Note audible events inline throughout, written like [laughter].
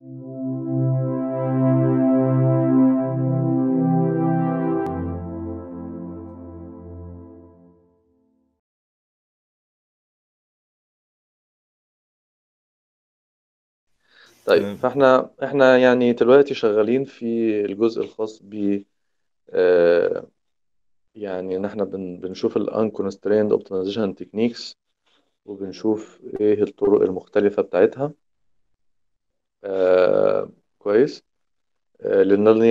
طيب تمام. فاحنا إحنا يعني دلوقتي شغالين في الجزء الخاص ب آه، يعني ان إحنا بن بنشوف ال unconstrained optimization techniques وبنشوف إيه الطرق المختلفة بتاعتها. آه كويس. آه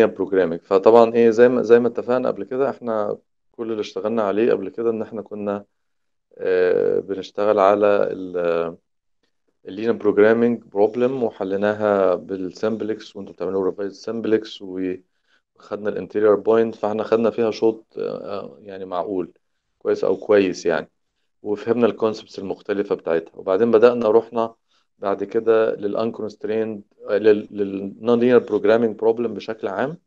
programming فطبعا إيه زي ما زي ما اتفقنا قبل كده إحنا كل اللي اشتغلنا عليه قبل كده إن إحنا كنا آه بنشتغل على ال linear programming problem وحليناها بال simplex وأنتوا بتعملوا ريفايز سمبلكس وخدنا ال interior point فإحنا خدنا فيها شوط آه، يعني معقول كويس أو كويس يعني. وفهمنا ال concepts المختلفة بتاعتها. وبعدين بدأنا رحنا بعد كده لل unconstrained لل nonlinear programming problem بشكل عام.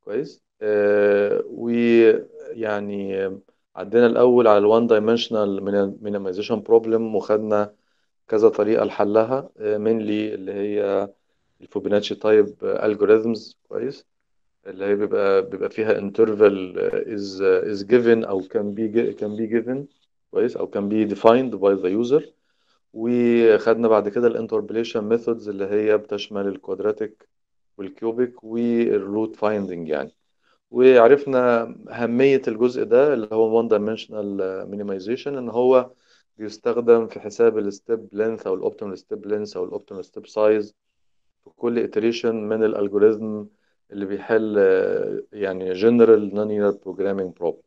كويس. آه ويعني عدينا الأول على ال one dimensional minimization problem وخدنا كذا طريقة لحلها mainly اللي هي ال Fibonacci type algorithms كويس. اللي هي بيبقى بيبقى فيها interval is is given أو can be can be given. كويس. أو can be defined by the user. وخدنا بعد كده ال interpolation methods اللي هي بتشمل ال quadratic وال cubic وال root finding يعني. وعرفنا أهمية الجزء ده اللي هو one dimensional minimization إن هو بيستخدم في حساب ال step length أو ال optimal step length أو ال optimal step size في كل iteration من ال algorithm اللي بيحل آه، يعني general nonlinear programming problem.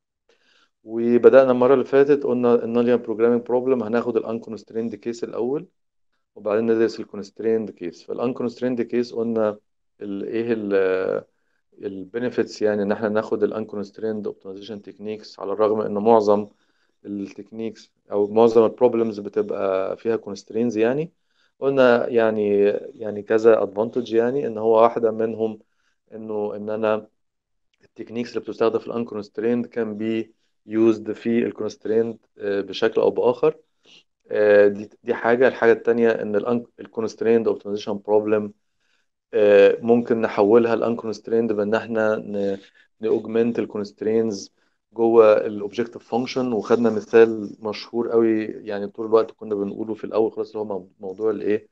وبدأنا المرة اللي فاتت قلنا ال nonlinear programming problem هناخد ال unconstrained case الأول وبعدين ندرس ال constrained case فال unconstrained case قلنا ال إيه ال benefits يعني إن إحنا ناخد ال unconstrained optimization techniques على الرغم إن معظم ال techniques أو معظم ال problems بتبقى فيها constraints يعني. قلنا يعني يعني كذا advantage يعني إن هو واحدة منهم إنه إن أنا ال techniques اللي بتستخدم في ال unconstrained can be used في ال constrained بشكل أو بآخر. آه، دي دي حاجة. الحاجة الثانية إن ال constrained optimization problem ممكن نحولها ال unconstrained بإن إحنا ن augment ال constraints جوه ال objective function وخدنا مثال مشهور قوي يعني طول الوقت كنا بنقوله في الأول خالص اللي هو موضوع الايه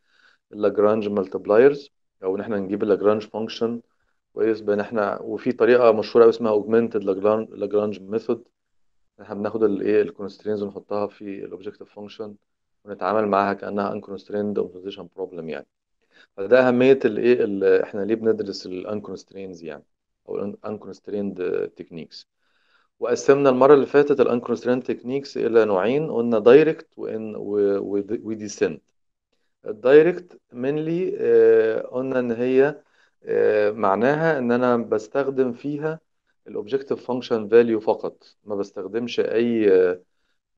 ال Lagrange multipliers أو إن إحنا نجيب ال Lagrange function كويس بإن إحنا وفي طريقة مشهورة قوي اسمها augmented Lagrange method إحنا بناخد الايه ال constraints ونحطها في ال objective function ونتعامل معاها كأنها unconstrained optimization problem يعني. فده أهمية الايه ال- إحنا ليه بندرس ال unconstrained يعني أو ال unconstrained techniques وقسمنا المرة اللي فاتت ال unconstrained techniques إلى نوعين قلنا direct وإن و descent ال direct mainly قلنا إن هي آه، معناها إن أنا بستخدم فيها ال objective function value فقط. ما بستخدمش أي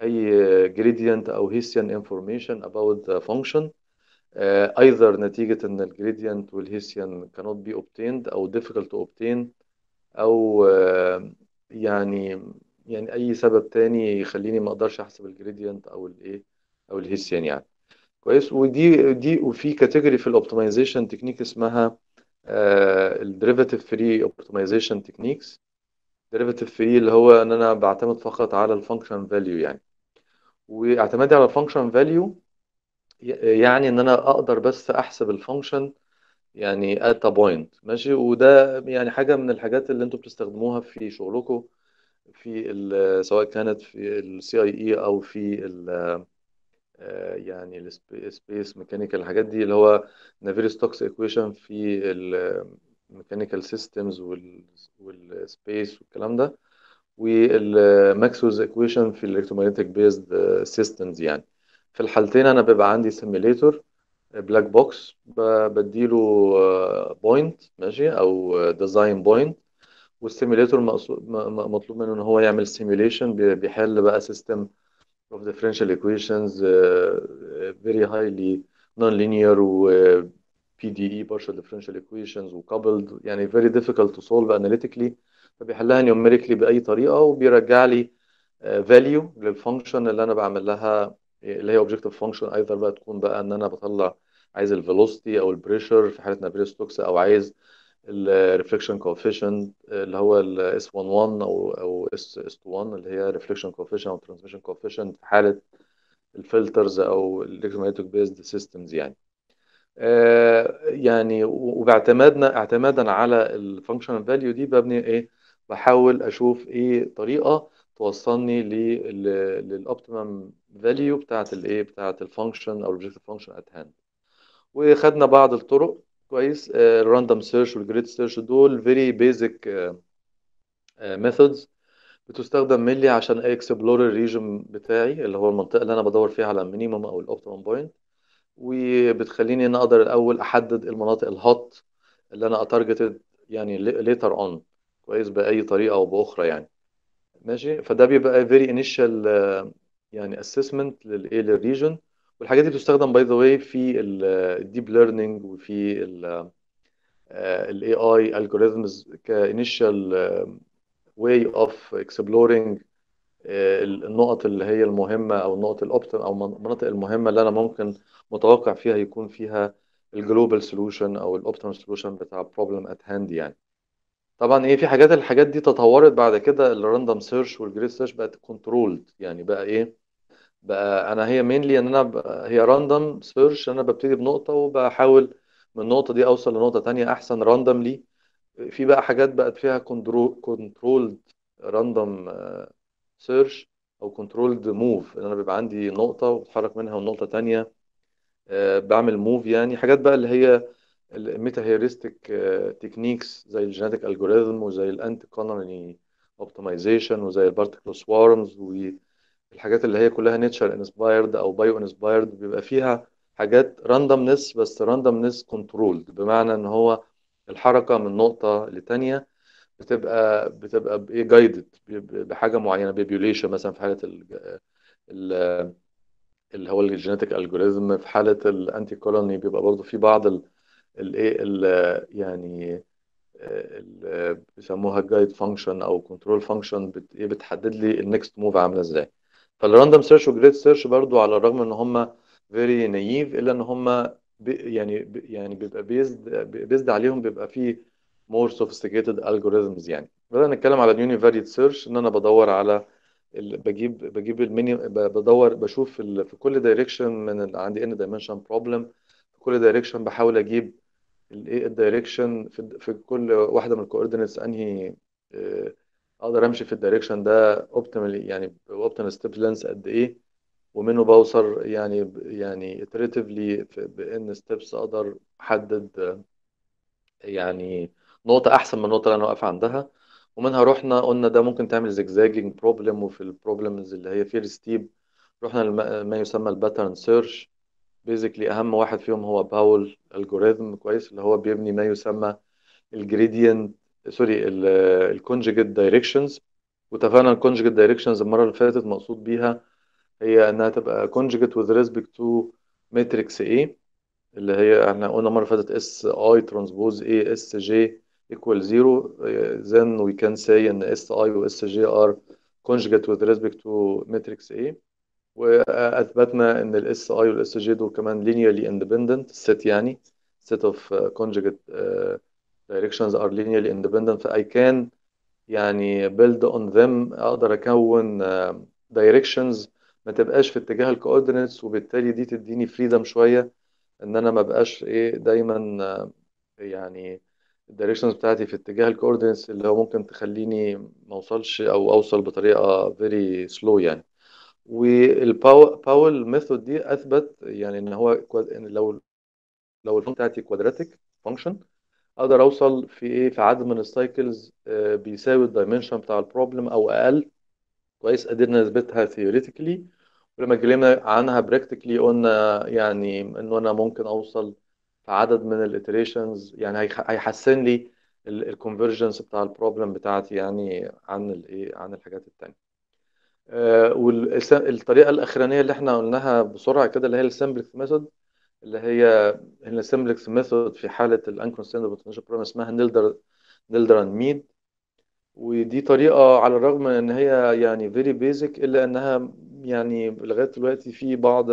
أي gradient أو Hessian information the function. uh, either نتيجة إن ال gradient وال Hessian cannot be obtained أو difficult to obtain أو uh, يعني يعني أي سبب تاني يخليني ما أقدرش أحسب ال gradient أو الايه أو ال Hessian يعني. كويس. ودي دي وفي category في ال optimization technique اسمها ال derivative free optimization techniques derivative free اللي هو إن أنا بعتمد فقط على ال function value يعني. واعتمادي على ال function value يعني إن أنا أقدر بس أحسب ال function يعني a point. ماشي؟ وده يعني حاجة من الحاجات اللي أنتوا بتستخدموها في شغلكم في سواء كانت في ال CAE أو في ال آه، يعني ال space mechanical الحاجات دي اللي هو Navier-Stokes equation في ال mechanical systems وال space والكلام ده. وال Maxwell's equation في ال electromagnetic based systems يعني. في الحالتين أنا بيبقى عندي simulator black box بديله point ماشي أو design point وال simulator مطلوب منه إن هو يعمل simulation بيحل بقى system differential equations uh, very highly nonlinear و PDE partial differential equations و coupled يعني very difficult to solve analytically. فبيحلها numerically بأي طريقة وبيرجع لي uh, value لل function اللي أنا بعمل لها اللي هي objective function. either بقى تكون بقى إن أنا بطلع عايز ال velocity أو ال pressure في حالة Navier-Stokes أو عايز ال reflection coefficient اللي هو ال S 11 أو أو S S 21 اللي هي reflection coefficient أو transmission coefficient في حالة ال filters أو ال electromagnetic based systems يعني. آه، يعني وباعتمادنا اعتمادا على ال functional value دي ببني إيه؟ بحاول أشوف إيه طريقة توصلني لل optimum value بتاعت الايه بتاعت ال function أو ال objective function at hand وخدنا بعض الطرق. كويس. ال random search وال grid search دول very basic methods بتستخدم mainly عشان أ explore ال region بتاعي اللي هو المنطقة اللي أنا بدور فيها على ال minimum أو ال optimum point وبتخليني إن أقدر الأول أحدد المناطق ال hot اللي أنا targeted يعني later on كويس بأي طريقة أو بأخرى يعني. ماشي؟ فده بيبقى very initial يعني assessment للايه لل region والحاجات دي بتستخدم by the way في ال deep learning وفي ال AI algorithms ك initial way of exploring النقط اللي هي المهمة أو النقط ال optimum أو المناطق المهمة اللي أنا ممكن متوقع فيها يكون فيها ال global solution أو ال optimal solution بتاع problem at hand يعني. طبعا إيه في حاجات الحاجات دي تطورت بعد كده ال random search وال grid search بقت controlled يعني بقى إيه بقى أنا هي mainly إن أنا هي random search أنا ببتدي بنقطة وبحاول من النقطة دي أوصل لنقطة تانية أحسن randomly في بقى حاجات بقت فيها controlled random search أو controlled move إن أنا بيبقى عندي نقطة وبتحرك منها ونقطة تانية. آه، بعمل move يعني. حاجات بقى اللي هي ال meta heuristic techniques زي ال genetic algorithm وزي ال ant colony optimization وزي ال particle swarms والحاجات اللي هي كلها nature inspired أو bio inspired بيبقى فيها حاجات randomness بس randomness controlled بمعنى إن هو الحركة من نقطة لتانية. بتبقى بتبقى بايه guided بحاجة معينة ب population مثلا في حاله ال ال اللي هو ال genetic algorithm في حالة ال ant colony بيبقى برضه في بعض الايه يعني بيسموها guide function أو control function إيه بتحدد لي ال next move عاملة إزاي. فال random search وال grid search برضو على الرغم إن هم very naive إلا إن هم يعني ب- يعني بيبقى بيزد بيزد عليهم بيبقى فيه more sophisticated algorithms يعني. بدأنا نتكلم على varied search إن أنا بدور على ال- بجيب بجيب الميني بدور بشوف ال- في كل direction من ال- عندي N dimension problem في كل direction بحاول أجيب الايه ال direction في في كل واحدة من ال coordinates أنهي آه، أقدر أمشي في ال direction ده optimally يعني optimal step length قد إيه. ومنه بوصل يعني يعني iteratively ب N steps أقدر أحدد آه، يعني نقطة أحسن من النقطة اللي أنا واقف عندها. ومنها رحنا قلنا ده ممكن تعمل zigzagging problem وفي ال problems اللي هي very steep رحنا لما ما يسمى ال pattern search basically أهم واحد فيهم هو Powell algorithm كويس اللي هو بيبني ما يسمى ال gradient sorry ال conjugate directions واتفقنا ال conjugate directions المرة اللي فاتت مقصود بيها هي إنها تبقى conjugate with respect to matrix A اللي هي إحنا قلنا اللي فاتت S i transpose A S j equal 0 then we can say S i و j are conjugate with respect to matrix A واثبتنا ان ال Si وال Sj دول كمان linearly independent set يعني set of uh, conjugate uh, directions are linearly independent ف I can يعني build on them أقدر اكون uh, directions ما تبقاش في اتجاه ال coordinates وبالتالي دي تديني freedom شوية ان أنا ما بقاش إيه دايما uh, يعني ال directions بتاعتي في اتجاه ال coordinates اللي هو ممكن تخليني ما اوصلش أو أوصل بطريقة very slow يعني. وال Powell method دي أثبت يعني إن هو إن لو لو ال function بتاعتي quadratic function أقدر أوصل في إيه؟ في عدد من ال cycles آه، بيساوي ال dimension بتاع ال problem أو أقل. كويس قدرنا نثبتها theoretically ولما اتكلمنا عنها practically قلنا يعني انه أنا ممكن أوصل عدد من ال iterations يعني هيحسن لي ال convergence بتاع ال problem بتاعتي يعني عن الايه عن الحاجات التانية. والطريقة الأخرانية اللي إحنا قلناها بسرعة كده اللي هي ال simplex method اللي هي ال simplex method في حالة ال unconstrained optimization problem اسمها Nelder and Mead ودي طريقة على الرغم من إن هي يعني very basic إلا إنها يعني لغاية دلوقتي في بعض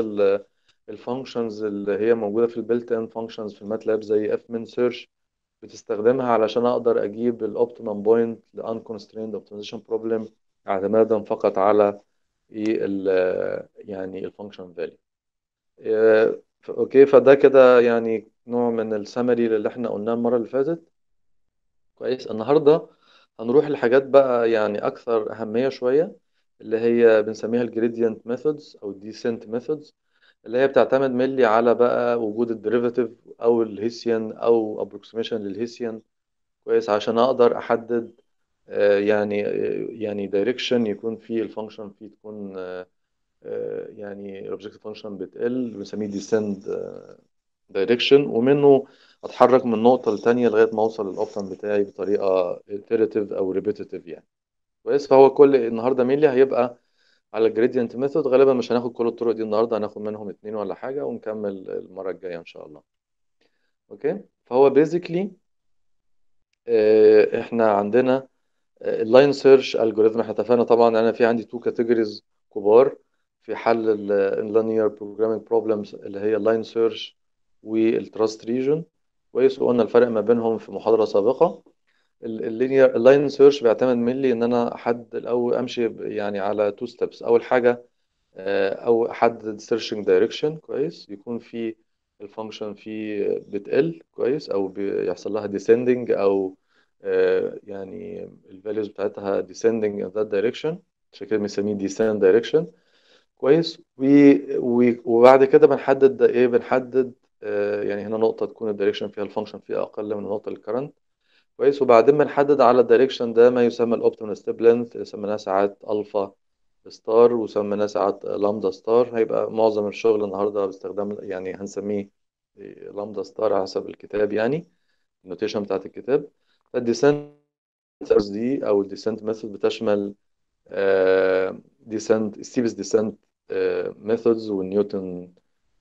ال functions اللي هي موجودة في ال built in functions في ال MATLAB زي fminsearch بتستخدمها علشان أقدر أجيب ال optimum point ل unconstrained optimization problem اعتمادا فقط على ال يعني ال function value okay فده كده يعني نوع من السمري اللي إحنا قلناه المرة اللي فاتت. كويس. النهارده هنروح لحاجات بقى يعني أكثر أهمية شوية اللي هي بنسميها ال gradient methods أو ال descent methods اللي هي بتعتمد mainly على بقى وجود ال derivative أو ال Hessian أو approximation لل Hessian كويس عشان أقدر أحدد آه، يعني آه، يعني direction يكون فيه ال function فيه تكون آه، يعني ال objective function بتقل بنسميه descent direction ومنه أتحرك من نقطة لتانية لغاية ما أوصل لل optimum بتاعي بطريقة iterative أو repetitive يعني. كويس فهو كل النهارده mainly هيبقى على ال gradient method غالبا مش هناخد كل الطرق دي النهارده هناخد منهم اتنين ولا حاجة ونكمل المرة الجاية إن شاء الله. Okay؟ فهو basically إحنا عندنا ال line search algorithm إحنا اتفقنا طبعا أنا في عندي two categories كبار. في حل ال linear programming problems اللي هي ال line search وال trust region كويس وقلنا الفرق ما بينهم في محاضرة سابقة. ال linear ال line search بيعتمد mainly إن أنا أحدد الأول أمشي يعني على two steps أول حاجة آه، أو أحدد searching direction كويس. يكون في ال function فيه بتقل كويس أو بيحصل لها descending أو آه، يعني ال values بتاعتها descending in that direction. عشان كده بنسميه descent direction. كويس. وبعد كده بنحدد إيه؟ بنحدد آه، يعني هنا نقطة تكون ال direction فيها ال function فيها أقل من النقطة ال current كويس. وبعدين بنحدد على ال direction ده ما يسمى ال optimal step length سميناه ساعات alpha star وسميناه ساعات lambda star هيبقى معظم الشغل النهارده باستخدام يعني هنسميه lambda star على حسب الكتاب يعني ال notation بتاعت الكتاب. فال descent دي أو ال descent method بتشمل descent steepest descent methods وال Newton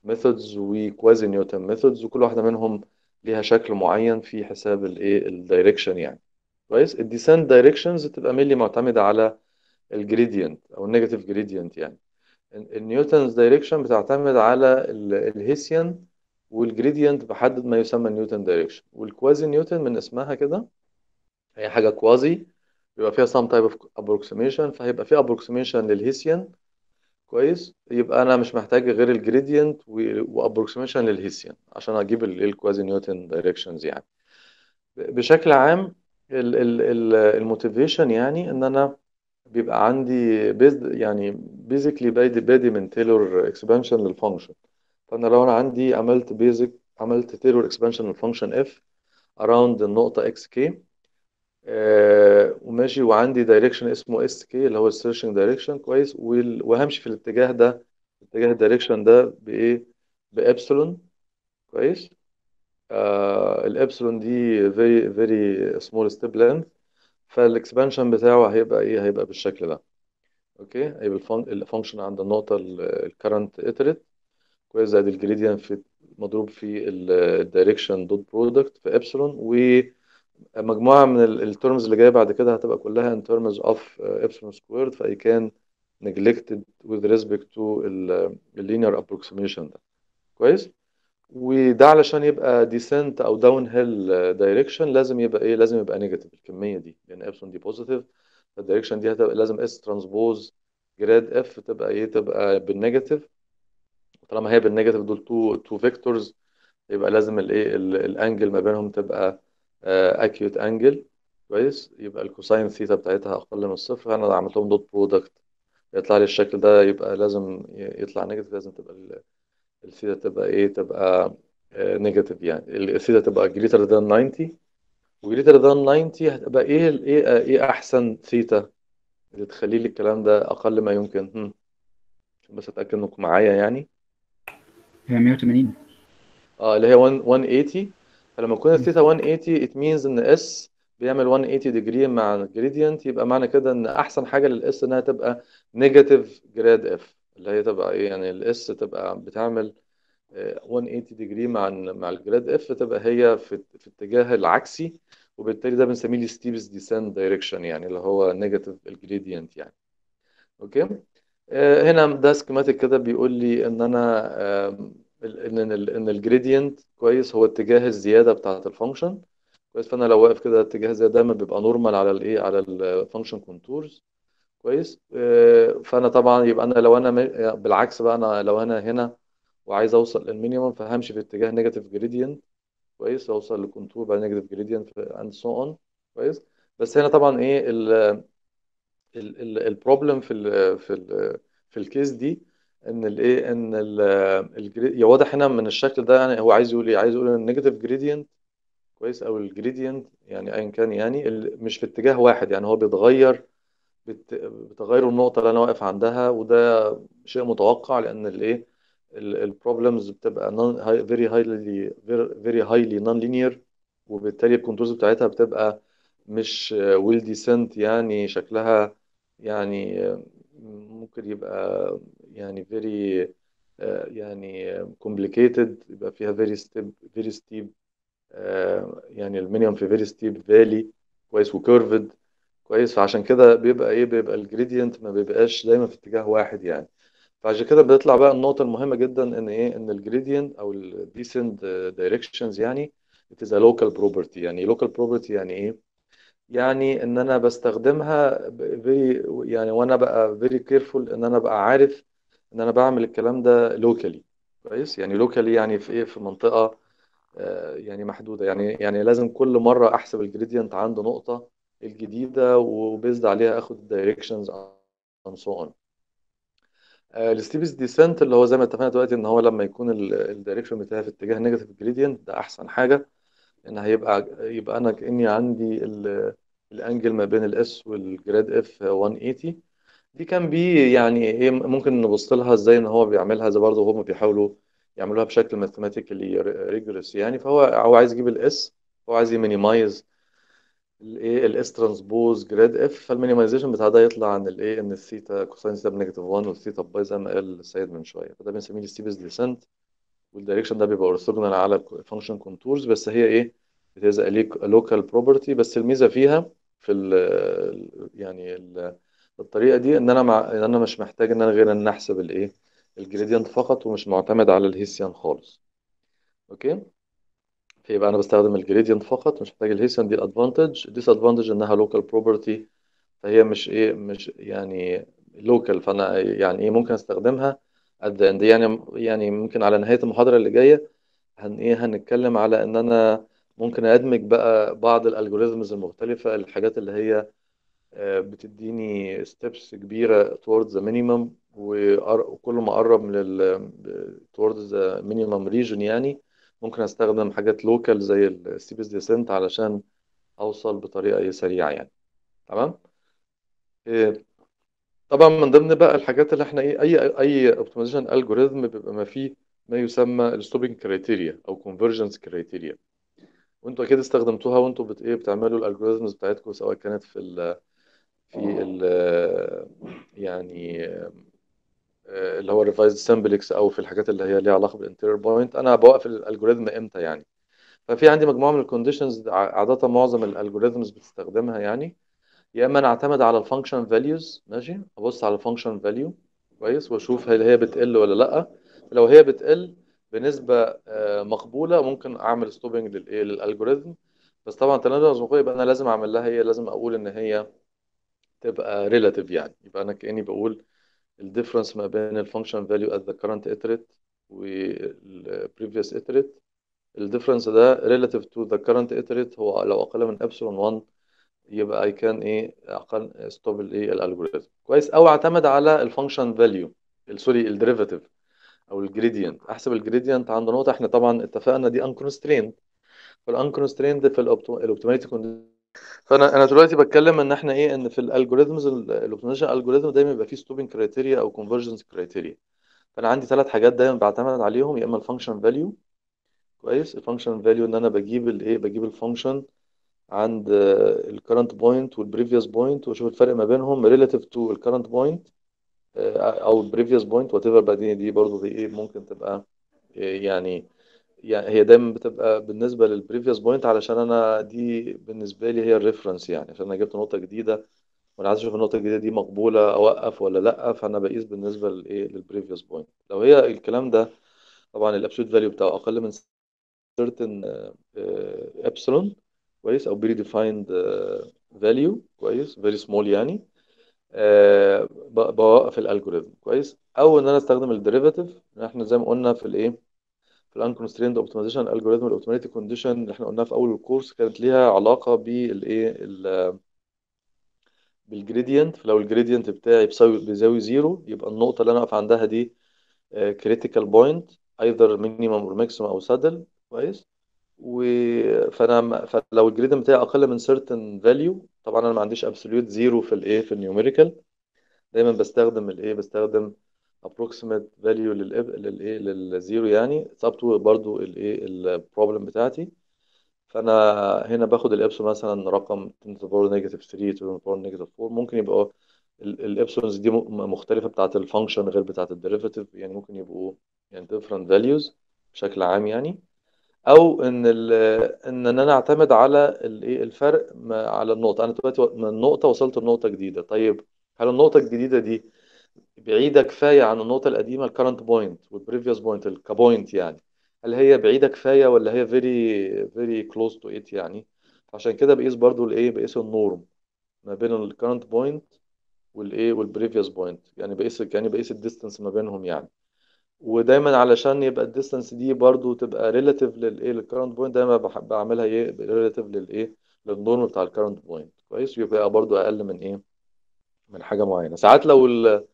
methods و quasi Newton methods وكل واحدة منهم ليها شكل معين في حساب الايه ال direction يعني. كويس؟ ال descent directions تبقى mainly معتمدة على ال gradient أو ال negative gradient يعني. ال Newton's direction بتعتمد على ال Hessian وال gradient بحدد ما يسمى Newton direction وال quasi Newton من اسمها كده هي حاجة quasi بيبقى فيها some type of approximation فهيبقى في approximation لل Hessian كويس. يبقى أنا مش محتاج غير ال gradient و approximation لل Hessian عشان أجيب ال quasi Newton directions يعني. بشكل عام ال motivation يعني إن أنا بيبقى عندي based يعني basically بادي بادي من Taylor expansion لل function فأنا لو أنا عندي عملت basic عملت Taylor expansion لل function f around النقطه xk آه وماشي وعندي direction اسمه Sk اللي هو ال searching direction كويس وهمشي في الاتجاه ده اتجاه ال direction ده بإيه؟ بإبسلون كويس. آه الإبسلون دي very very small step length فال expansion بتاعه هيبقى إيه؟ هيبقى بالشكل ده. Okay؟ هيبقى ال function عند النقطة ال current iterate كويس زائد ال gradient في مضروب في ال direction dot product في إبسلون ومجموعه من ال terms اللي جاية بعد كده هتبقى كلها in terms of epsilon squared ف I can neglected with respect to ال linear approximation ده. كويس؟ وده علشان يبقى descent أو downhill direction لازم يبقى إيه؟ لازم يبقى negative الكمية دي لأن ابسون دي positive فال direction دي هتبقى لازم S transpose grad f تبقى إيه؟ تبقى بال negative طالما هي بال negative دول two two vectors يبقى لازم الايه ال angle ما بينهم تبقى acute angle كويس. يبقى ال cosine theta بتاعتها أقل من الصفر. أنا عملت لهم dot product يطلع لي الشكل ده يبقى لازم يطلع negative لازم تبقى الثيتا تبقى إيه تبقى negative يعني. الثيتا تبقى greater than 90 و greater than 90 هتبقى إيه إيه إيه أحسن ثيتا اللي تخلي لي الكلام ده أقل ما يمكن. هم. عشان بس أتأكد إنكم معايا يعني. هي 180 آه اللي هي 180 فلما تكون الثيتا 180 it means إن S بيعمل 180 degree مع ال gradient يبقى معنى كده إن أحسن حاجة لل S إنها تبقى negative grad F اللي هي تبقى إيه؟ يعني ال S تبقى بتعمل 180 degree مع مع ال grad F تبقى هي في في الاتجاه العكسي وبالتالي ده بنسميه ال steepest descent direction يعني اللي هو negative ال gradient يعني. okay آه، هنا ده schematic كده بيقول لي إن أنا إن ال- إن ال gradient كويس هو اتجاه الزيادة بتاعة ال function كويس فأنا لو واقف كده اتجاه زي دايما بيبقى normal على الايه على ال function contours كويس آه، فأنا طبعا يبقى أنا لو أنا بالعكس بقى أنا لو أنا هنا وعايز أوصل لل minimum فهمشي في اتجاه negative gradient كويس أوصل لل contour بعد negative gradient and so on كويس بس هنا طبعا إيه ال problem في ال في ال في ال case دي إن الايه إن ال الجري- واضح هنا من الشكل ده يعني هو عايز يقول إيه؟ عايز يقول إن ال negative gradient كويس أو ال gradient يعني ايا كان يعني مش في اتجاه واحد يعني هو بيتغير بت- بتغير النقطة اللي أنا واقف عندها وده شيء متوقع لأن الإيه ال problems بتبقى non high- very highly very highly non-linear وبالتالي ال contours بتاعتها بتبقى مش well descent يعني شكلها يعني ممكن يبقى يعني very آه، يعني complicated يبقى فيها steep very steep آه، يعني ال minimum في very steep valley كويس و curved كويس. فعشان كده بيبقى إيه بيبقى ال gradient ما بيبقاش دايما في اتجاه واحد يعني. فعشان كده بيطلع بقى النقطة المهمة جدا إن إيه إن ال gradient أو ال descent directions يعني it is a local property. يعني local property يعني إيه؟ يعني إن أنا بستخدمها very يعني وأنا بقى very careful إن أنا بقى عارف إن أنا بعمل الكلام ده locally كويس؟ يعني locally يعني في إيه؟ في منطقة آه، يعني محدودة. يعني يعني لازم كل مرة أحسب ال gradient عند نقطة الجديدة و based عليها أخد ال directions and so on. ال steepest descent اللي هو زي ما اتفقنا دلوقتي إن هو لما يكون ال direction بتاعي في اتجاه negative gradient ده أحسن حاجة. إن هيبقى يبقى أنا كأني عندي ال- ال angle ما بين ال S وال grad F 180 دي can be يعني إيه ممكن نبص لها إزاي إن هو بيعملها زي برضه هم بيحاولوا يعملوها بشكل mathematically rigorous يعني. فهو هو عايز يجيب الاس هو عايز يمينيمايز الايه الاس ترانسبوز جراد اف فالمينيمايزيشن بتاع ده يطلع عن الايه إن ال theta cosine theta ب negative 1 وال theta pi زي ما قال السيد من شوية. فده بنسميه ال steepest descent وال direction ده بيبقى orthogonal على function contours بس هي إيه بتبقى local property بس الميزة فيها في ال يعني ال الطريقة دي إن أنا مع إن أنا مش محتاج إن أنا غير إن أحسب الإيه؟ ال gradient فقط ومش معتمد على ال Hessian خالص. okay؟ فيبقى أنا بستخدم ال gradient فقط مش محتاج ال Hessian دي ال advantage ال disadvantage إنها local property فهي مش إيه؟ مش يعني local فأنا يعني إيه ممكن أستخدمها the end. يعني يعني ممكن على نهاية المحاضرة اللي جاية هن إيه؟ هنتكلم على إن أنا ممكن أدمج بقى بعض ال algorithms المختلفة الحاجات اللي هي بتديني steps كبيرة towards the minimum وكل ما أقرب من ال towards the minimum region يعني ممكن أستخدم حاجات local زي ال steepest descent علشان أوصل بطريقة سريعة يعني. تمام؟ إيه، طبعا من ضمن بقى الحاجات اللي إحنا إيه أي أي optimization algorithm بيبقى ما فيه ما يسمى ال stopping criteria أو convergence criteria وأنتوا أكيد استخدمتوها وأنتوا بت إيه بتعملوا ال algorithms بتاعتكم سواء كانت في في ال يعني اللي هو ال revised simplex أو في الحاجات اللي هي ليها علاقة بال interior point أنا بوقف ال algorithm إمتى يعني؟ ففي عندي مجموعة من ال conditions عادة معظم ال algorithms بتستخدمها يعني. يا إما أنا أعتمد على ال function values ماشي؟ أبص على ال function value كويس وأشوف هل هي بتقل ولا لأ. لو هي بتقل بنسبة آه، مقبولة ممكن أعمل stopping للايه لل algorithm بس طبعا تنازل يبقى أنا لازم أعمل لها هي لازم أقول إن هي تبقى relative يعني. يبقى أنا كأني بقول ال difference ما بين ال function value at the current iterate وال previous iterate ال difference ده relative to the current iterate. هو لو أقل من epsilon 1 يبقى اي كان إيه أقل stop الايه ال algorithm كويس. أو أعتمد على ال function value sorry ال derivative أو ال gradient أحسب ال gradient عند نقطة. إحنا طبعا اتفقنا دي unconstrained فال unconstrained في ال optimality فأنا أنا دلوقتي بتكلم إن إحنا إيه إن في ال algorithms ال optimization algorithm دايما بيبقى فيه stopping criteria أو convergence criteria فأنا عندي ثلاث حاجات دايما بعتمد عليهم يا إما ال function value كويس؟ ال function value إن أنا بجيب الايه بجيب ال function عند ال current point وال previous point وأشوف الفرق ما بينهم relative to ال current point أو ال previous point whatever دي برضه دي إيه ممكن تبقى آه، يعني يعني هي دايما بتبقى بالنسبة لل previous point علشان أنا دي بالنسبة لي هي ال reference يعني عشان أنا جبت نقطة جديدة وأنا عايز أشوف النقطة الجديدة دي مقبولة أوقف ولا لأ فأنا بقيس بالنسبة للايه لل previous point لو هي الكلام ده طبعا ال absolute value بتاعه أقل من certain epsilon كويس أو predefined value كويس very small يعني آه، بوقف ال algorithm كويس. أو إن أنا أستخدم ال derivative إحنا زي ما قلنا في الإيه؟ ال unconstrained optimization algorithm ال optimality condition اللي إحنا قلناها في أول الكورس كانت ليها علاقة بالإيه؟ ال- بال gradient فلو ال gradient بتاعي بيساوي zero يبقى النقطة اللي أنا اقف عندها دي critical point either minimum or maximum أو saddle كويس؟ و فأنا فلو ال gradient بتاعي أقل من certain value طبعا أنا ما عنديش absolute zero في الإيه؟ في ال numerical دايما بستخدم الإيه؟ بستخدم approximate value للايه لل zero يعني. It's up to برضو الايه ال problem بتاعتي. فأنا هنا باخد الابسون مثلا رقم 10 to the power negative 3 to the power negative 4 ممكن يبقى ال epsilons دي م- مختلفة بتاعت ال function غير بتاعت ال derivative يعني ممكن يبقوا يعني different values بشكل عام يعني. أو إن إن أنا أعتمد على الايه الفرق على النقطة. أنا دلوقتي من نقطة وصلت لنقطة جديدة. طيب هل النقطة الجديدة دي بعيدة كفاية عن النقطة القديمة ال current point وال previous point ك point يعني. هل هي بعيدة كفاية ولا هي very very close to it يعني؟ عشان كده بقيس برضو الايه بقيس ال norm ما بين ال current point والايه وال previous point يعني بقيس يعني بقيس ال distance ما بينهم يعني. ودايما علشان يبقى ال distance دي برضو تبقى relative للايه لل current point دايما بحب اعملها إيه؟ relative للايه لل norm بتاع ال current point كويس؟ يبقى برضو أقل من إيه؟ من حاجة معينة. ساعات لو ال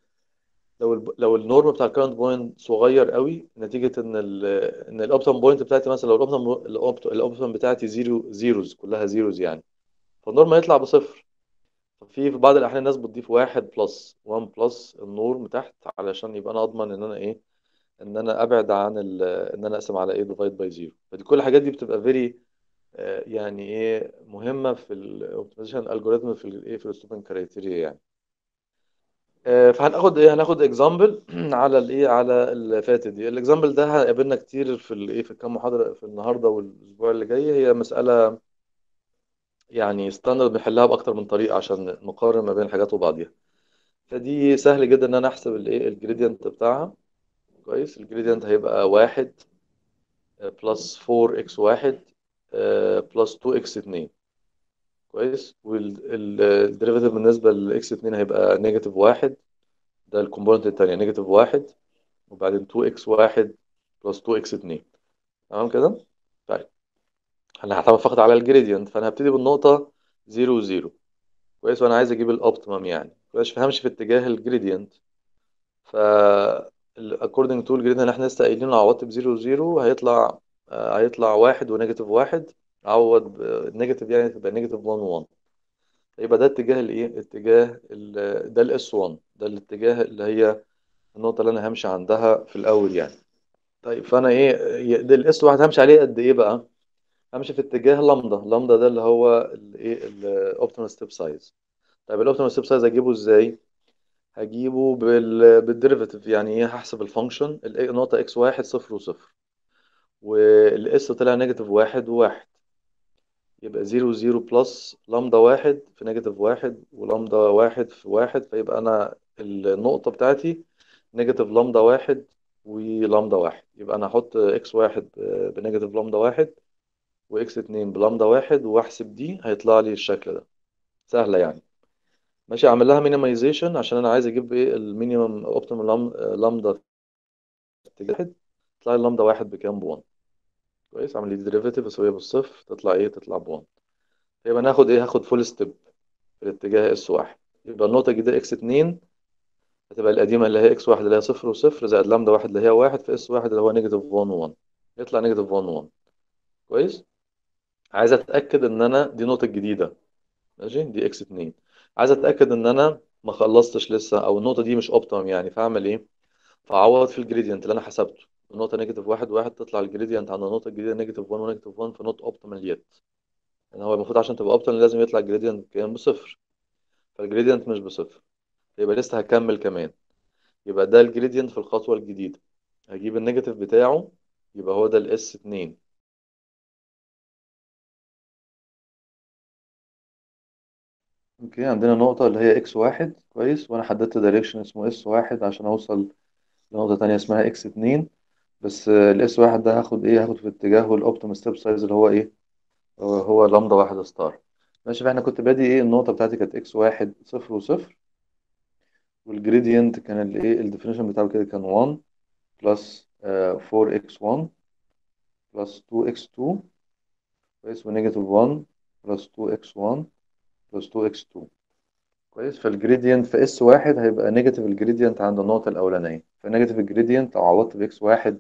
لو لو ال norm بتاع ال current point صغير قوي نتيجة إن ال إن ال optimum point بتاعتي مثلا لو ال optimum ال optimum بتاعتي zero zeros كلها zeros يعني. فال norm هيطلع بصفر. في في بعض الأحيان الناس بتضيف واحد plus 1 plus ال norm تحت علشان يبقى أنا أضمن إن أنا إيه إن أنا أبعد عن إن أنا أقسم على إيه divide by zero فدي كل الحاجات دي بتبقى very يعني إيه مهمة في ال optimization algorithm في الايه في ال stopping criteria يعني. آه، فهناخد إيه؟ هناخد example [clears throat] على الإيه؟ على اللي فاتت دي. ال example ده هيقابلنا كتير في الإيه؟ في الكام محاضرة في النهارده والأسبوع اللي جاي. هي مسألة يعني standard بنحلها بأكتر من طريقة عشان نقارن ما بين الحاجات وبعضيها. فدي سهل جدا إن أنا أحسب الإيه؟ ال gradient بتاعها. كويس. ال gradient هيبقى واحد plus 4 x واحد plus 2 x 2 كويس. وال derivative بالنسبة ل x 2 هيبقى negative واحد ده ال component التانية negative واحد وبعدين 2 x واحد plus 2 x 2 تمام كده؟ طيب. أنا هعتمد فقط على ال gradient فأنا هبتدي بالنقطة 0 0 كويس؟ وأنا عايز أجيب ال optimum يعني. كويس؟ فهمشي في اتجاه ال gradient ف according to ال gradient اللي إحنا لسه قايلينه لو عوضت ب 0 0 هيطلع آه، هيطلع واحد و negative واحد. عوض negative يعني تبقى negative 1 1 يبقى ده اتجاه الايه؟ اتجاه ال- ده ال S 1 ده الاتجاه اللي هي النقطة اللي أنا همشي عندها في الأول يعني. طيب فأنا إيه ده ال S واحد همشي عليه قد إيه بقى؟ همشي في اتجاه lambda. lambda ده اللي هو الايه ال optimal step size طيب ال optimal step size اجيبه إزاي؟ هجيبه بال بال derivative يعني إيه؟ هحسب ال function النقطة x واحد صفر وصفر. وال S طلع negative واحد وواحد يبقى zero zero plus lambda واحد في negative واحد ولامدا واحد في واحد فيبقى أنا النقطة بتاعتي negative lambda واحد ولامدا واحد. يبقى أنا هحط x واحد ب negative lambda واحد و x اتنين بلامدا واحد وأحسب دي هيطلع لي الشكل ده. سهلة يعني. ماشي أعمل لها minimization عشان أنا عايز أجيب إيه ال minimum optimum lambda واحد تطلع لي لامدا واحد بكام ب one كويس أعمل لي derivative أسويها بالصفر تطلع إيه تطلع ب one يبقى ناخد إيه؟ هاخد full step في الاتجاه S واحد. يبقى النقطة الجديدة x اتنين هتبقى القديمة اللي هي x واحد اللي هي صفر وصفر زائد لامدا واحد اللي هي واحد في S واحد اللي هو negative 1 1 يطلع negative 1 1 كويس؟ عايز أتأكد إن أنا دي النقطة الجديدة ماشي؟ دي x اتنين. عايز أتأكد إن أنا ما خلصتش لسه أو النقطة دي مش optimum يعني فأعمل إيه؟ فأعوض في ال gradient اللي أنا حسبته. النقطة negative واحد واحد تطلع ال gradient عند النقطة الجديدة negative 1 و negative 1 في not optimal yet يعني هو المفروض عشان تبقى optimal لازم يطلع ال gradient كام؟ بصفر. فال gradient مش بصفر. يبقى لسه هكمل كمان. يبقى ده ال gradient في الخطوة الجديدة. هجيب ال negative بتاعه يبقى هو ده ال S 2 okay عندنا نقطة اللي هي x واحد. كويس. وأنا حددت direction اسمه S واحد عشان أوصل لنقطة تانية اسمها x اتنين. بس ال S واحد ده هاخد إيه؟ هاخد في اتجاهه ال optimal step size اللي هو إيه؟ هو لامدا واحد star. ماشي فاحنا كنت بادئ إيه؟ النقطة بتاعتي كانت x واحد صفر وصفر. وال gradient كان الايه ال definition بتاعه كده كان 1 plus 4 x 1 plus 2 x 2 كويس و negative 1 plus 2 x 1 plus 2 x 2 كويس فال gradient في s واحد هيبقى negative ال gradient عند النقطة الأولانية. ف negative ال gradient لو عوضت ب x واحد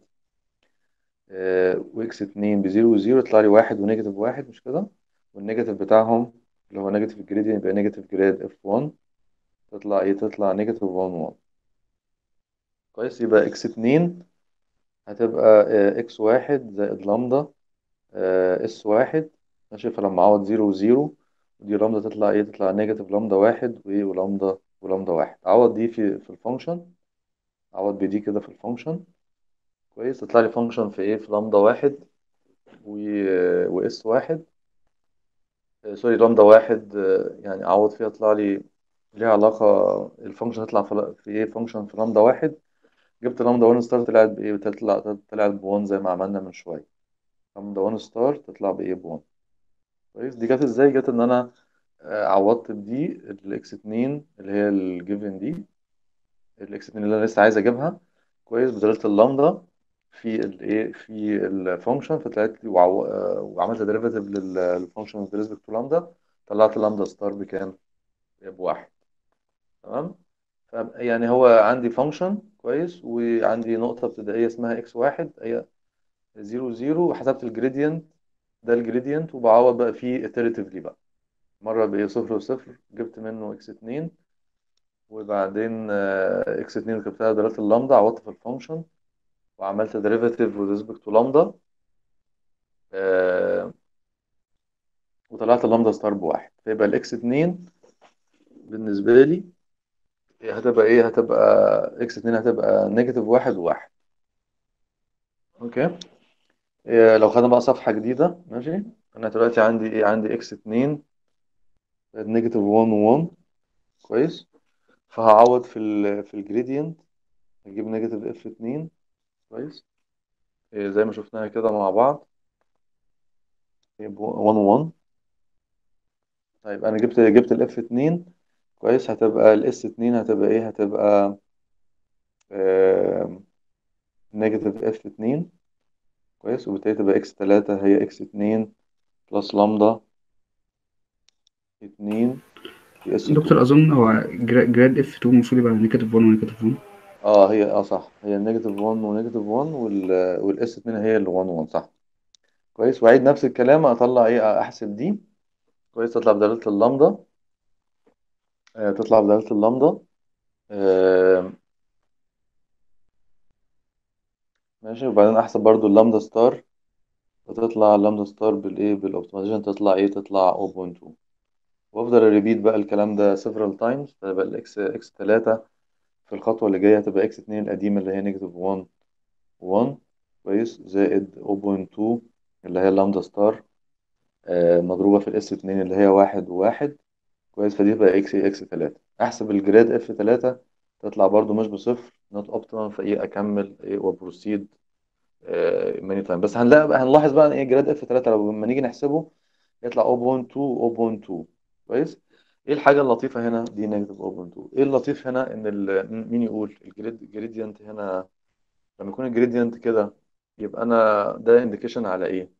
آه، و x اتنين ب zero و zero يطلع لي واحد و negative واحد مش كده؟ والنيجاتيف بتاعهم اللي هو negative ال gradient يبقى negative grad f 1 تطلع إيه؟ تطلع negative 1 1 كويس يبقى x اتنين هتبقى آه، x واحد زائد لامدا آه، s واحد. ماشي فلما أعوض zero و zero ودي لامدا تطلع إيه؟ تطلع negative lambda واحد وإيه؟ و lambda و lambda واحد. أعوض دي في في ال function أعوض بدي كده في ال function. كويس. تطلع لي function في إيه في لامدا واحد و و s واحد. آه، sorry lambda واحد آه، يعني أعوض فيها يطلع لي ليها علاقة ال function تطلع في في إيه function في لامدا واحد. جبت لامدا 1 star طلعت بايه بتطلع طلعت ب 1 زي ما عملنا من شوية. لامدا 1 star تطلع بايه ب 1 كويس. دي جت إزاي؟ جت إن أنا آه، عوضت بدي ال x 2 اللي هي ال given دي ال x 2 اللي أنا لسه عايز أجيبها. كويس. بدلت اللامدا في الايه في ال function فطلعت لي. آه، وعملت derivative لل function with respect to lambda طلعت lambda star بكام؟ بواحد تمام؟ يعني هو عندي function كويس وعندي نقطة ابتدائية اسمها x واحد هي zero zero. وحسبت ال gradient ده ال gradient وبعوض بقى فيه iteratively بقى. مرة بإيه صفر وصفر جبت منه x اتنين. وبعدين x اتنين ركبتها دلالة اللامدا عوضت في ال function وعملت derivative respect to lambda آه، وطلعت ال lambda star بواحد. فيبقى ال x اتنين بالنسبة لي هتبقى إيه؟ هتبقى x اتنين هتبقى negative واحد وواحد. okay؟ إيه لو خدنا بقى صفحة جديدة ماشي؟ أنا دلوقتي عندي إيه؟ عندي x اتنين negative 1 و1 كويس؟ فهعوض في ال في ال gradient هجيب negative f 2 كويس. إيه زي ما شفناها كده مع بعض. 1 1 طيب أنا جبت جبت ال f 2 كويس. هتبقى ال s 2 هتبقى إيه؟ هتبقى negative f 2 كويس. وبالتالي تبقى x 3 هي x 2 plus lambda 2 في s 2 دكتور أظن هو gra- grad f 2 المفروض يبقى negative 1 و negative 1 آه هي آه صح. هي ال negative 1 و negative 1 وال وال s 2 هي اللي 1 1 صح. كويس. وأعيد نفس الكلام أطلع إيه أحسب دي كويس. تطلع بدالة اللامدا آه تطلع بدالة اللامدا آه ماشي. وبعدين أحسب برضو ال lambda star فتطلع ال lambda star بالايه بال optimization تطلع إيه؟ تطلع 0.2 وأفضل ا repeat بقى الكلام ده several times. فيبقى الاكس إكس 3 في الخطوة اللي جاية هتبقى x 2 القديمة اللي هي negative 1 1 كويس زائد 0.2 اللي هي ال lambda star آه، مضروبة في ال s 2 اللي هي واحد وواحد كويس فدي تبقى إكس إكس 3 أحسب ال grad f 3 تطلع برضو مش بصفر not optimum فإيه أكمل إيه و proceed many times بس هنلاقي بقى هنلاحظ بقى إيه grad 3 لو لما نيجي نحسبه يطلع 0.2 0.2 كويس؟ إيه الحاجة اللطيفة هنا؟ دي negative 0.2 إيه اللطيف هنا إن ال- مين يقول؟ ال grad gradient هنا لما يكون ال gradient كده يبقى أنا ده indication على إيه؟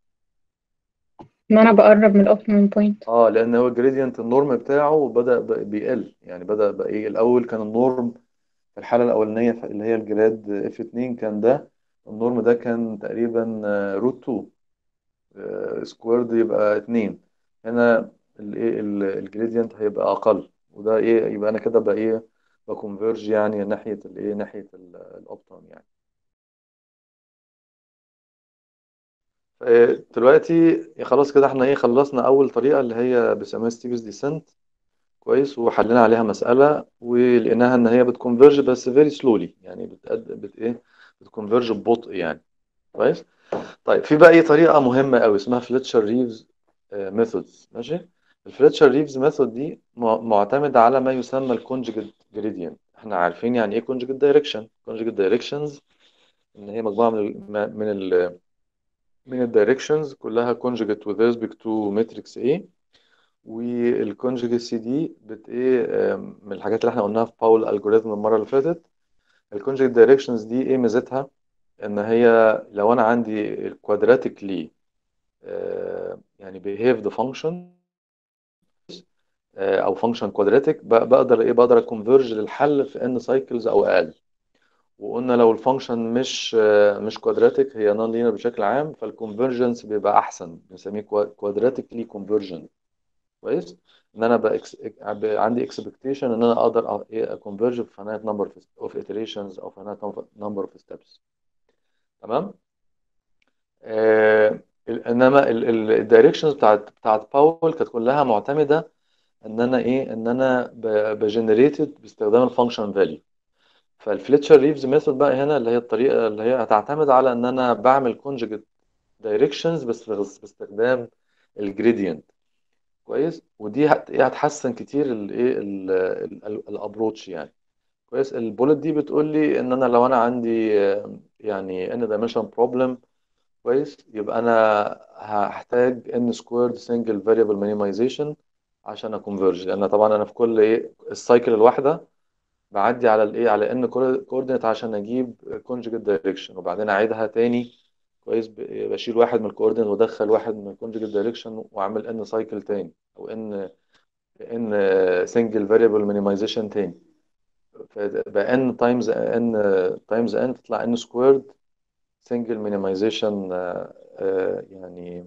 ان أنا بقرب من ال optimum point آه لأن هو ال gradient ال norm بتاعه بدأ بقى بيقل. يعني بدأ بقى إيه؟ الأول كان ال norm في الحالة الأولانية في- اللي هي ال grad f 2 كان ده. ال norm ده كان تقريبا root 2 squared يبقى 2 هنا الايه ال gradient هيبقى أقل وده إيه يبقى أنا كده بقى إيه ب converge يعني ناحية الايه ناحية ال optimum يعني. آه، دلوقتي خلاص كده إحنا إيه خلصنا أول طريقة اللي هي بيسموها steepest descent كويس وحلينا عليها مسألة ولقيناها إن هي بت converge بس very slowly يعني بتقد بت إيه بت converge ببطء يعني. كويس؟ طيب في بقى إيه طريقة مهمة قوي اسمها Fletcher-Reeves methods ماشي؟ ال Fletcher-Reeves method دي مع- معتمدة على ما يسمى ال conjugate gradient إحنا عارفين يعني إيه conjugate direction conjugate directions إن هي مجموعة من ال من ال من ال directions كلها conjugate with respect to matrix A. وال conjugacy دي بت إيه من الحاجات اللي إحنا قلناها في Powell algorithm المرة اللي فاتت. ال conjugate directions دي إيه ميزتها إن هي لو أنا عندي quadratically آه، يعني behaved function آه، أو function quadratic ب- بقدر إيه؟ بقدر ا converge للحل في n cycles أو أقل. وقلنا لو ال function مش مش quadratic هي non linear بشكل عام فال convergence بيبقى أحسن. بنسميه quadratically convergent كويس؟ إن أنا بقى عندي expectation إن أنا أقدر ا converge في finite number of iterations أو finite number of steps تمام؟ آه إنما ال directions بتاعت بتاعت باول كانت كلها معتمدة إن أنا إيه إن أنا ب generated باستخدام ال function value فال Fletcher Reeves method بقى هنا اللي هي الطريقة اللي هي هتعتمد على إن أنا بعمل conjugate directions بس باستخدام ال gradient كويس؟ ودي هت- هتحسن كتير الايه ال approach يعني. كويس؟ البولت دي بتقول لي إن أنا لو أنا عندي يعني n dimension problem كويس؟ يبقى أنا هحتاج n squared single variable minimization عشان ا converge لأن طبعا أنا في كل إيه ال cycle الواحدة بعدي على الإيه على n coordinate عشان أجيب conjugate direction وبعدين أعيدها تاني. كويس بشيل واحد من ال coordinate وأدخل واحد من ال conjugate direction وأعمل n cycle تاني. أو n n single variable minimization تاني. فبقى n times n times n تطلع n squared single minimization يعني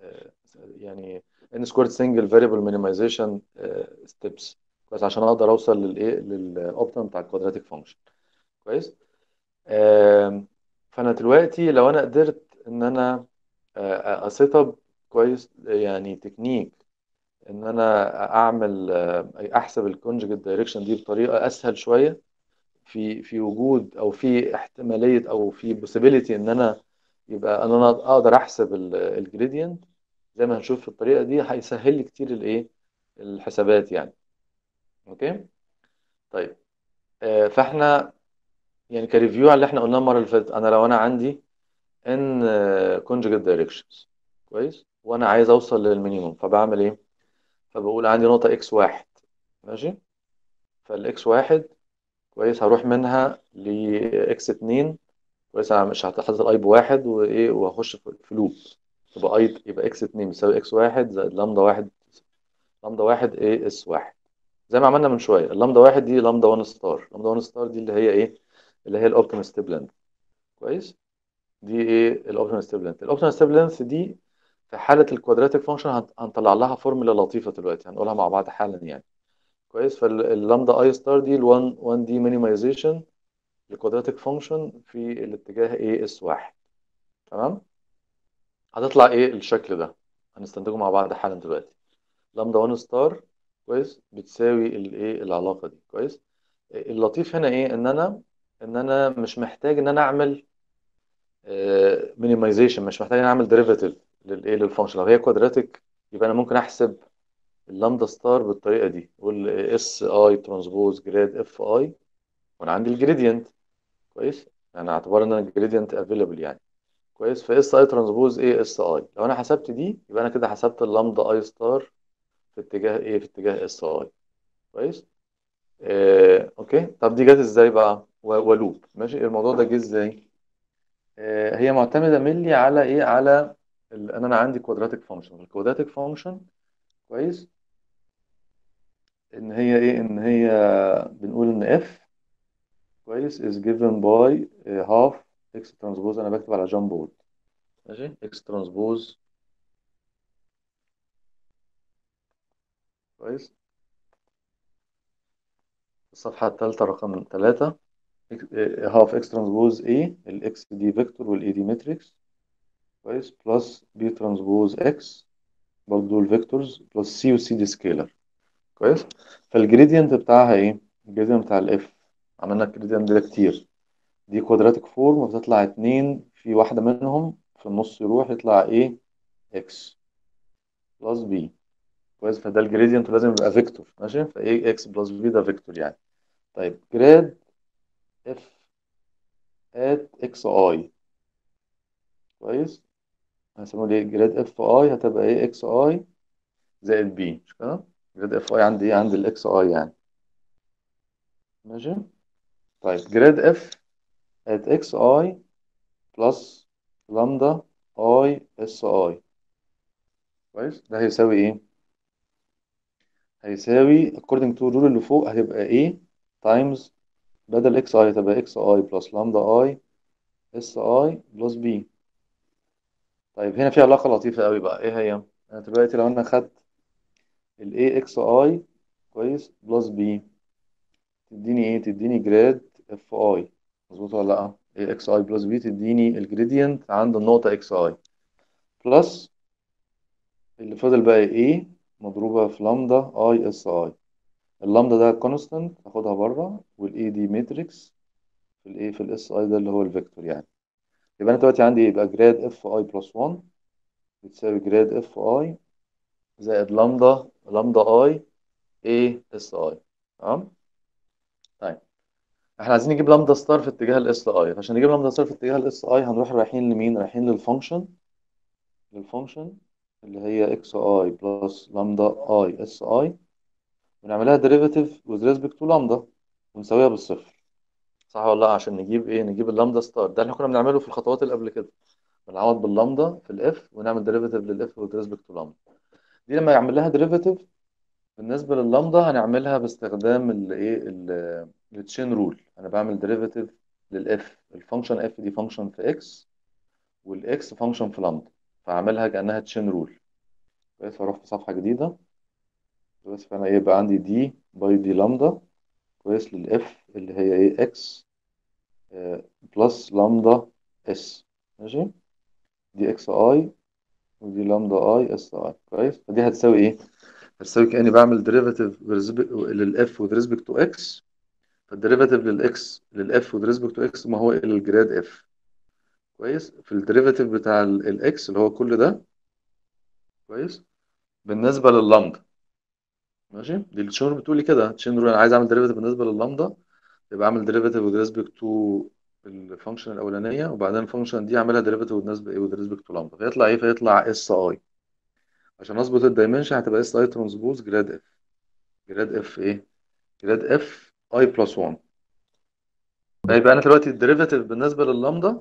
آه، يعني n squared single variable minimization steps كويس عشان أقدر أوصل للايه لل optimum بتاع ال quadratic function كويس؟ فأنا دلوقتي لو أنا قدرت إن أنا ا set up كويس يعني تكنيك إن أنا أعمل آه، أحسب ال conjugate direction دي بطريقة أسهل شوية في في وجود أو في احتمالية أو في possibility إن أنا يبقى إن أنا أقدر أحسب ال gradient زي ما هنشوف في الطريقة دي هيسهل لي كتير الإيه؟ الحسابات يعني. okay؟ طيب. آه، فإحنا يعني ك review على اللي إحنا قلناه المرة اللي فاتت أنا لو أنا عندي n conjugate directions كويس؟ وأنا عايز أوصل لل minimum فبعمل إيه؟ فبقول عندي نقطة x واحد. ماشي؟ فال x واحد كويس هروح منها ل x اتنين. كويس أنا مش حاطط ال i بواحد وإيه وهخش في loop يبقى i يبقى x اتنين بيساوي x واحد زائد لامدا واحد لامدا واحد إيه s واحد. زي ما عملنا من شوية اللامدا واحد دي لامدا 1 star lambda 1 star دي اللي هي إيه؟ اللي هي ال optimal step length كويس؟ دي إيه؟ ال optimal step length ال optimal step length دي في حالة ال quadratic function هنطلع لها فورمولا لطيفة دلوقتي هنقولها مع بعض حالا يعني. كويس؟ فال lambda i star دي ال 1 1 دي minimization لل quadratic function في الاتجاه إيه s واحد. تمام؟ هتطلع إيه الشكل ده؟ هنستنتجه مع بعض حالا دلوقتي. لامدا 1 star كويس؟ بتساوي الايه العلاقة دي كويس؟ اللطيف هنا إيه؟ ان أنا ان أنا مش محتاج ان أنا اعمل minimization مش محتاج ان أنا اعمل derivative للايه لل function لو هي quadratic يبقى أنا ممكن احسب ال lambda star بالطريقة دي أقول s i transpose grad f i وأنا عندي ال gradient كويس؟ يعني اعتبار ان أنا ال gradient available يعني. كويس. ف s i transpose إيه؟ s i لو أنا حسبت دي يبقى أنا كده حسبت ال lambda i star في اتجاه إيه؟ في اتجاه s i كويس؟ آه، okay. طب دي جت إزاي بقى؟ و loop. ماشي. الموضوع ده جه إزاي؟ آه، هي معتمدة mainly على إيه؟ على ان أنا عندي quadratic function ال quadratic function كويس؟ إن هي إيه؟ إن هي بنقول إن f كويس is given by آه، half x transpose أنا بكتب على jamboard ماشي؟ X transpose. كويس. الصفحة الثالثة رقم ثلاثة. half x transpose A ال x دي vector وال A دي matrix كويس. plus b transpose x برضه ال vectors plus c و c دي scalar كويس. فال gradient بتاعها إيه؟ ال gradient بتاع ال f عملنا ال gradient ده كتير. دي quadratic form وبتطلع اتنين في واحدة منهم في النص يروح يطلع A x plus b كويس فده ال gradient لازم يبقى vector ماشي؟ ف A x plus b ده vector يعني. طيب grad f at x i كويس؟ هنسموه ليه؟ grad f i هتبقى A x i زائد b مش كده؟ grad f i عندي إيه؟ عندي ال x i يعني. ماشي؟ طيب grad f x i plus lambda i s i كويس؟ ده هيساوي إيه؟ هيساوي according to ال rule اللي فوق هتبقى إيه؟ times بدل x i هتبقى x i plus lambda i s i plus b طيب هنا في علاقة لطيفة قوي بقى. إيه هي؟ أنا دلوقتي لو أنا خدت ال A x i كويس plus b تديني إيه؟ تديني grad f i مظبوط ولا لأ؟ A x i plus b تديني ال gradient عند النقطة x i plus اللي فاضل بقى A مضروبة في لامدا i S i اللامدا ده constant هاخدها بره وال A دي matrix في الايه في ال S i ده اللي هو ال vector يعني. يبقى أنا دلوقتي عندي يبقى grad f i plus 1 بتساوي grad f i زائد لامدا لامدا i A S i تمام؟ إحنا عايزين نجيب لامدا star في اتجاه ال S i عشان نجيب لامدا star في اتجاه ال S i هنروح رايحين لمين؟ رايحين لل function لل function اللي هي x i plus لامدا i S i ونعملها derivative with respect to لامدا ونساويها بالصفر. صح ولا لأ؟ عشان نجيب إيه؟ نجيب اللامدا star ده إحنا كنا بنعمله في الخطوات اللي قبل كده. بنعوض باللامدا في ال f ونعمل derivative لل f with respect to لامدا دي لما يعمل لها derivative بالنسبة لللامدا هنعملها باستخدام الايه ال chain rule أنا بعمل derivative لل f ال function f دي function في x وال x function في لامدا فاعملها كأنها chain rule كويس أروح في صفحة جديدة. بس فأنا إيه بقى عندي d by d لامدا كويس لل f اللي هي إيه x plus لامدا S ماشي؟ دي x i ودي لامدا i S i كويس فدي هتساوي إيه؟ هتساوي كأني بعمل derivative لل f with respect to x. فال derivative لل x لل f with respect to x ما هو الا ال grad f كويس؟ في ال derivative بتاع ال x اللي هو كل ده كويس؟ بالنسبة لللامدا ماشي؟ دي ال chain بتقولي كده. chain rule أنا عايز أعمل derivative بالنسبة لللامدا يبقى أعمل derivative with respect to ال function الأولانية وبعدين ال function دي أعملها derivative بالنسبة إيه with respect to لامدا فيطلع إيه؟ فيطلع S i عشان أظبط ال dimension هتبقى S i transpose grad f grad f إيه؟ grad f i plus 1 فيبقى أنا دلوقتي ال derivative بالنسبة لللامدا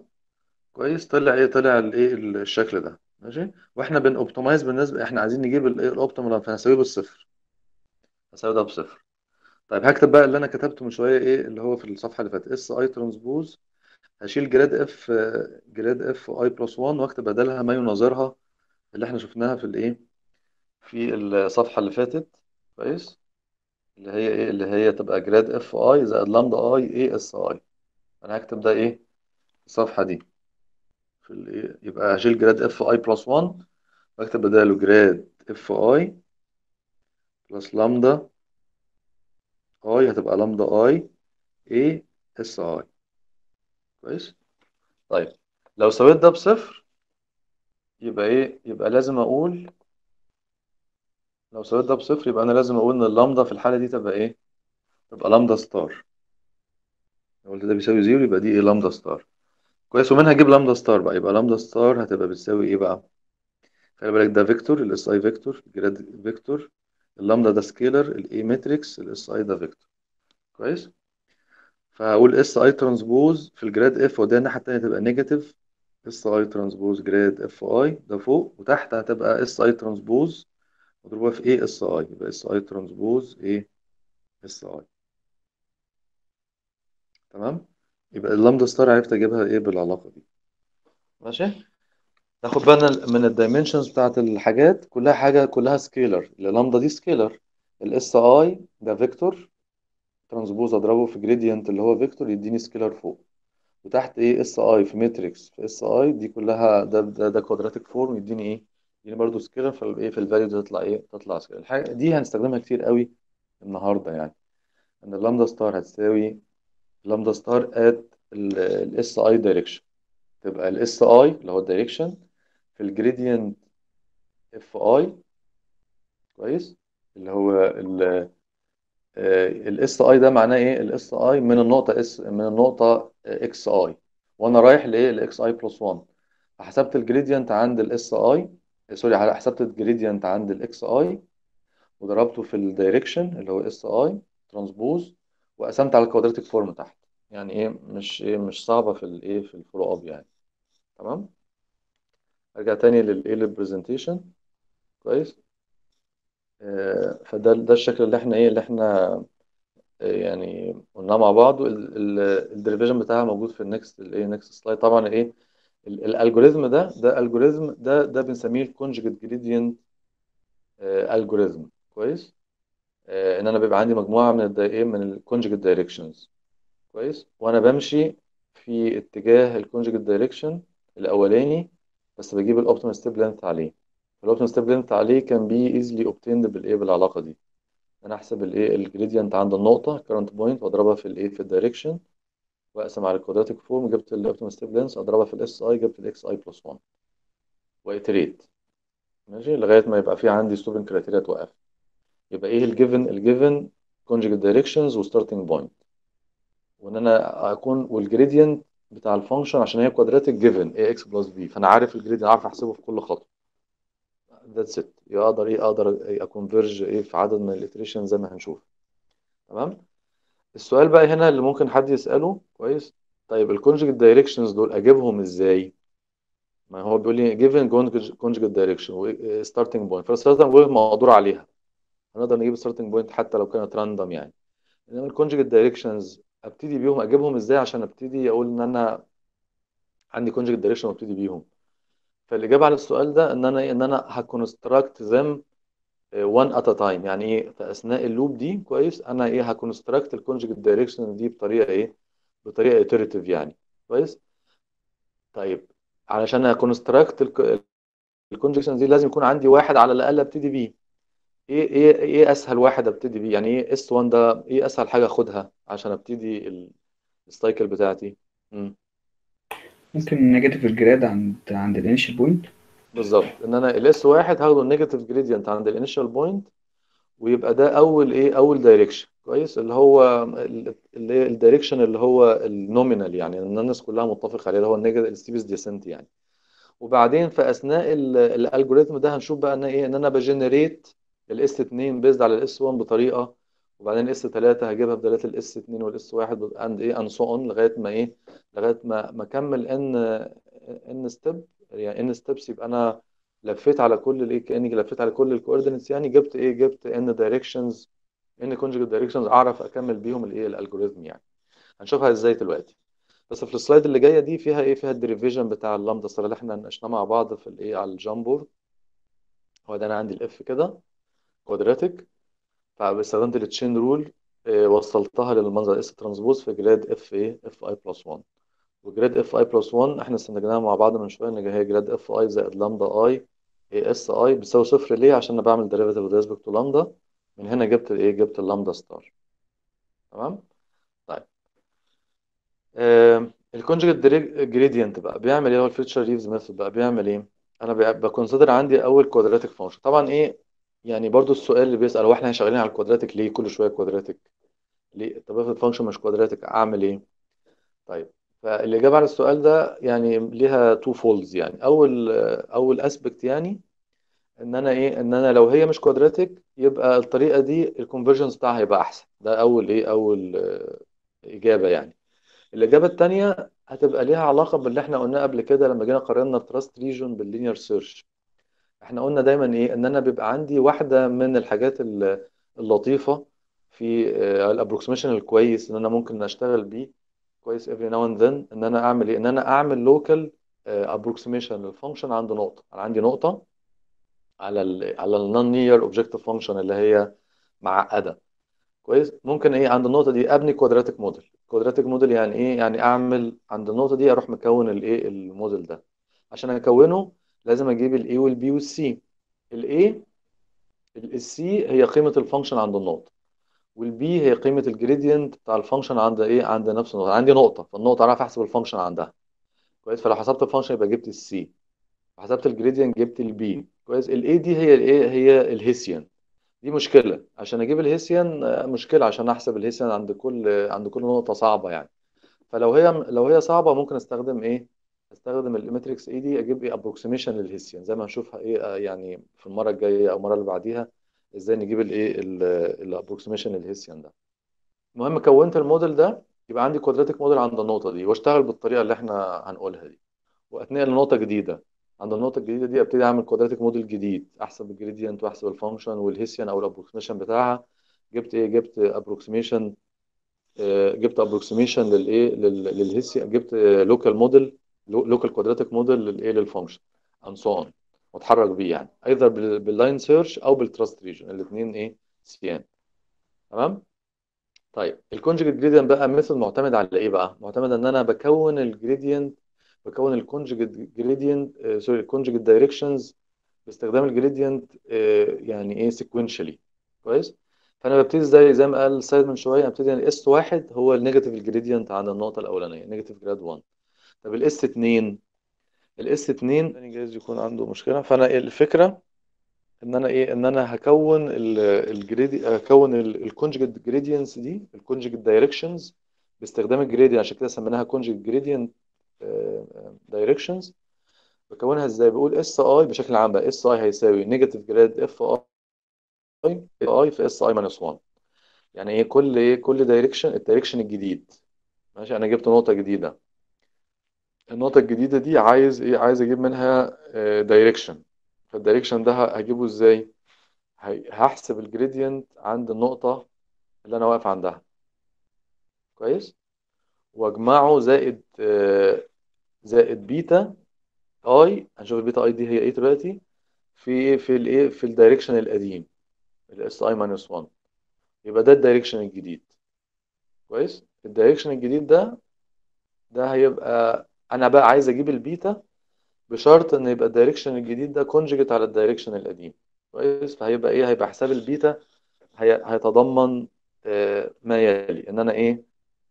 كويس طلع إيه؟ طلع الايه الشكل ده. ماشي؟ وإحنا بن optimize بالنسبة إحنا عايزين نجيب الايه ال optimal فهنساويه بالصفر. هساوي ده بصفر. طيب هكتب بقى اللي أنا كتبته من شوية إيه؟ اللي هو في الصفحة اللي فاتت. S i transpose هشيل grad f grad f i plus 1 وأكتب بدلها ما يناظرها اللي إحنا شفناها في الإيه؟ في الصفحة اللي فاتت كويس؟ اللي هي إيه؟ اللي هي تبقى grad f i زائد لامدا i A S i أنا هكتب ده إيه؟ الصفحة دي. في الايه يبقى هشيل grad f i plus 1 واكتب بداله grad f i plus لامدا i هتبقى لامدا i A S i كويس؟ طيب لو سويت ده بصفر يبقى إيه؟ يبقى لازم أقول لو سويت ده بصفر يبقى أنا لازم أقول إن اللامدا في الحالة دي تبقى إيه؟ تبقى لامدا star. لو قلت ده بيساوي zero يبقى دي إيه؟ لامدا star. كويس ومنها أجيب لامدا star بقى. يبقى لامدا star هتبقى بتساوي إيه بقى؟ خلي بالك ده vector ال S i vector grad vector. اللامدا ده scalar ال A matrix ال S i ده vector. كويس؟ فهقول S i transpose في ال grad f وده الناحية التانية تبقى negative S i transpose grad f i ده فوق وتحت هتبقى S i transpose مضروبة في إيه؟ S i يبقى S i transpose إيه؟ S i تمام؟ يبقى اللامدا star عرفت أجيبها إيه بالعلاقة دي؟ ماشي. ناخد بالنا من ال dimensions بتاعت الحاجات كلها حاجة كلها scalar اللامدا دي scalar ال S i ده vector transpose أضربه في gradient اللي هو vector يديني scalar فوق. وتحت إيه؟ S i في matrix في S i دي كلها ده ده, ده quadratic form يديني إيه؟ يديني برضه scalar فايه في ال value تطلع إيه؟ تطلع scalar الحاجة دي هنستخدمها كتير قوي النهارده يعني. إن اللامدا star هتساوي لامدا star at ال S i direction تبقى ال S i اللي هو ال direction في ال gradient f i كويس؟ اللي هو ال S i ده معناه إيه؟ الاس اي من النقطة اس من النقطة إكس اي وأنا رايح لإيه؟ ل x i plus 1 فحسبت ال gradient عند ال S i sorry حسبت ال gradient عند ال x i وضربته في ال direction اللي هو S i transpose وقسمت على ال quadratic form تحت. يعني إيه مش إيه مش صعبة في الايه في ال follow up يعني. تمام؟ أرجع تاني للايه لل presentation كويس؟ آه، فده ده الشكل اللي إحنا إيه اللي إحنا آه، يعني قلناه مع بعض ال derivation بتاعها موجود في ال next الايه next slide طبعا إيه ال algorithm ده ده algorithm ده ده بنسميه ال conjugate gradient algorithm كويس؟ آه، إن أنا بيبقى عندي مجموعة من إيه من ال conjugate directions كويس؟ وأنا بمشي في اتجاه ال conjugate direction الأولاني بس بجيب ال optimal step length عليه. ال optimal step length عليه كان be easily obtained بالإيه؟ بالعلاقة دي. أنا أحسب الايه ال gradient عند النقطة current point وأضربها في الايه في ال direction واقسم على ال quadratic form جبت ال optimal step length اضربها في ال S i جبت ال x i plus 1 و iterate ماشي؟ لغاية ما يبقى في عندي stopping criteria توقف. يبقى إيه ال given ال given conjugate directions و starting point وان أنا اكون وال gradient بتاع ال function عشان هي quadratic given A x plus B فانا عارف ال gradient عارف احسبه في كل خطوة. that's it أقدر إيه؟ أقدر ا converge إيه في عدد من ال iterations زي ما هنشوف. تمام؟ السؤال بقى هنا اللي ممكن حد يسأله كويس؟ طيب ال conjugate directions دول أجيبهم إزاي؟ ما هو بيقول لي given conjugate direction starting point فال starting point مقدور عليها. هنقدر نجيب starting point حتى لو كانت random يعني. إنما ال conjugate directions أبتدي بيهم أجيبهم إزاي؟ عشان أبتدي أقول إن أنا عندي conjugate direction وأبتدي بيهم. فالإجابة على السؤال ده إن أنا إيه؟ إن أنا ه construct them one at a time يعني إيه؟ في اثناء ال loop دي كويس. أنا إيه؟ ه construct ال conjugate direction دي بطريقة إيه؟ بطريقة iterative يعني. كويس؟ طيب علشان ا construct ال conjugate direction دي لازم يكون عندي واحد على الأقل أبتدي بيه. إيه إيه إيه أسهل واحد أبتدي بيه؟ يعني إيه S 1 ده إيه أسهل حاجة أخدها عشان أبتدي ال- ال cycle بتاعتي؟ مم. ممكن negative ال grad عند عند ال initial point بالظبط. إن أنا ال S واحد هاخده ال negative gradient عند ال initial point ويبقى ده أول إيه؟ أول direction كويس؟ اللي هو ال- اللي هي ال direction اللي هو ال nominal يعني إن الناس كلها متفق عليه اللي هو ال negative ال steepest descent يعني. وبعدين في أثناء ال algorithm ده هنشوف بقى إن إيه؟ إن أنا ب generate ال S 2 بيزد على ال S 1 بطريقة وبعدين ال S 3 هجيبها بدلاله ال S 2 وال S 1 and إيه؟ and so on لغاية ما إيه؟ لغاية ما ما أكمل n n step يعني n steps يبقى أنا لفيت على كل الايه كاني لفيت على كل ال coordinates يعني جبت إيه جبت n directions n conjugate directions أعرف أكمل بيهم الايه ال algorithm يعني. هنشوفها إزاي دلوقتي. بس في ال slide اللي جاية دي فيها إيه؟ فيها ال derivation بتاع ال lambda star اللي إحنا ناقشناه مع بعض في الايه على ال Jamboard هو ده أنا عندي ال F كده quadratic فاستخدمت ال chain rule وصلتها للمنظر S transpose في grad F إيه F i plus 1 و grad F i plus 1 إحنا استنتجناها مع بعض من شوية إن هي grad F i زائد lambda i i S i بتساوي صفر ليه؟ عشان أنا بعمل derivative with respect lambda من هنا جبت الايه جبت ال lambda star تمام؟ طيب. ال conjugate gradient بقى بيعمل إيه؟ هو ال Fletcher Reeves method بقى بيعمل إيه؟ أنا ب consider عندي أول quadratic function طبعا إيه؟ يعني برضو السؤال اللي بيسأل هو إحنا شغالين على ال quadratic ليه؟ كل شوية quadratic ليه؟ طب افرض function مش quadratic أعمل إيه؟ طيب. فالإجابة على السؤال ده يعني ليها two folds يعني. أول أول aspect يعني إن أنا إيه إن أنا لو هي مش quadratic يبقى الطريقة دي ال convergence بتاعها هيبقى أحسن. ده أول إيه أول آه، إجابة يعني. الإجابة التانية هتبقى ليها علاقة باللي إحنا قلناه قبل كده لما جينا قارنا ال trust region بال line search إحنا قلنا دايما إيه إن أنا بيبقى عندي واحدة من الحاجات ال- اللطيفة في ال approximation الكويس إن أنا ممكن أشتغل بيه. كويس every now and then إن أنا أعمل إيه؟ إن أنا أعمل local approximation لل function عند نقطة. أنا عندي نقطة على ال على ال nonlinear objective function اللي هي معقدة. كويس؟ ممكن إيه؟ عند النقطة دي أبني quadratic model quadratic model يعني إيه؟ يعني أعمل عند النقطة دي أروح مكون الايه الموديل ده. عشان أكونه لازم أجيب الاي والبي والسي الاي السي هي قيمة ال function عند النقطة. وال B هي قيمة ال gradient بتاع ال function عند إيه عند نفس النقطة. عندي نقطة فالنقطة اعرف أحسب ال function عندها. كويس؟ فلو حسبت ال function يبقى جبت ال C حسبت ال gradient جبت ال B كويس؟ ال A دي هي الايه هي ال Hessian دي مشكلة. عشان أجيب ال Hessian آه، مشكلة عشان أحسب ال Hessian عند كل عند كل نقطة صعبة يعني. فلو هي لو هي صعبة ممكن أستخدم إيه؟ أستخدم ال matrix A دي أجيب إيه؟ approximation لل Hessian زي ما هنشوفها إيه آه، يعني في المرة الجاية أو المرة اللي بعديها. إزاي نجيب الايه ال approximation لل Hessian ده. المهم كونت الموديل ده يبقى عندي quadratic model عند النقطة دي واشتغل بالطريقة اللي إحنا هنقولها دي. واتنقل لنقطه جديدة عند النقطة الجديدة دي أبتدي أعمل quadratic model جديد أحسب ال gradient وأحسب ال function وال Hessian أو ال approximation بتاعها. جبت إيه جبت approximation جبت approximation للايه لل Hessian جبت local model local quadratic model للايه لل function and so on واتحرك بيه يعني either بال line search أو بال trust region الاثنين إيه سيان. تمام؟ طيب ال conjugate gradient بقى method معتمد على إيه بقى؟ معتمد إن أنا بكون ال gradient بكون ال conjugate gradient sorry ال conjugate directions باستخدام ال gradient يعني إيه sequentially كويس؟ فأنا ببتدي زي زي ما قال السيد من شوية أبتدي ان S واحد هو ال negative ال gradient عند النقطة الأولانية negative grad 1 طب ال S 2 ال S 2 يعني جايز يكون عنده مشكلة. فأنا الفكرة؟ إن أنا إيه؟ إن أنا هكون ال gradi- هكون ال conjugate gradients دي ال conjugate directions باستخدام ال gradient عشان كده سميناها conjugate gradient directions بكونها إزاي؟ بقول S i بشكل عام بقى S i هيساوي negative grad F i i في S i minus 1 يعني إيه؟ كل إيه؟ كل direction ال direction الجديد. ماشي؟ أنا جبت نقطة جديدة. النقطة الجديدة دي عايز إيه؟ عايز أجيب منها direction فال direction ده هجيبه إزاي؟ هحسب ال gradient عند النقطة اللي أنا واقف عندها. كويس؟ وأجمعه زائد زائد beta i هنشوف ال beta i دي هي إيه دلوقتي؟ في في الايه في ال direction القديم ال S i minus 1 يبقى ده ال direction الجديد. كويس؟ ال direction الجديد ده ده هيبقى أنا بقى عايز أجيب البيتا بشرط إن يبقى ال direction الجديد ده conjugate على ال direction القديم. كويس؟ فهيبقى إيه؟ هيبقى حساب البيتا هي هيتضمن آه ما يلي. إن أنا إيه؟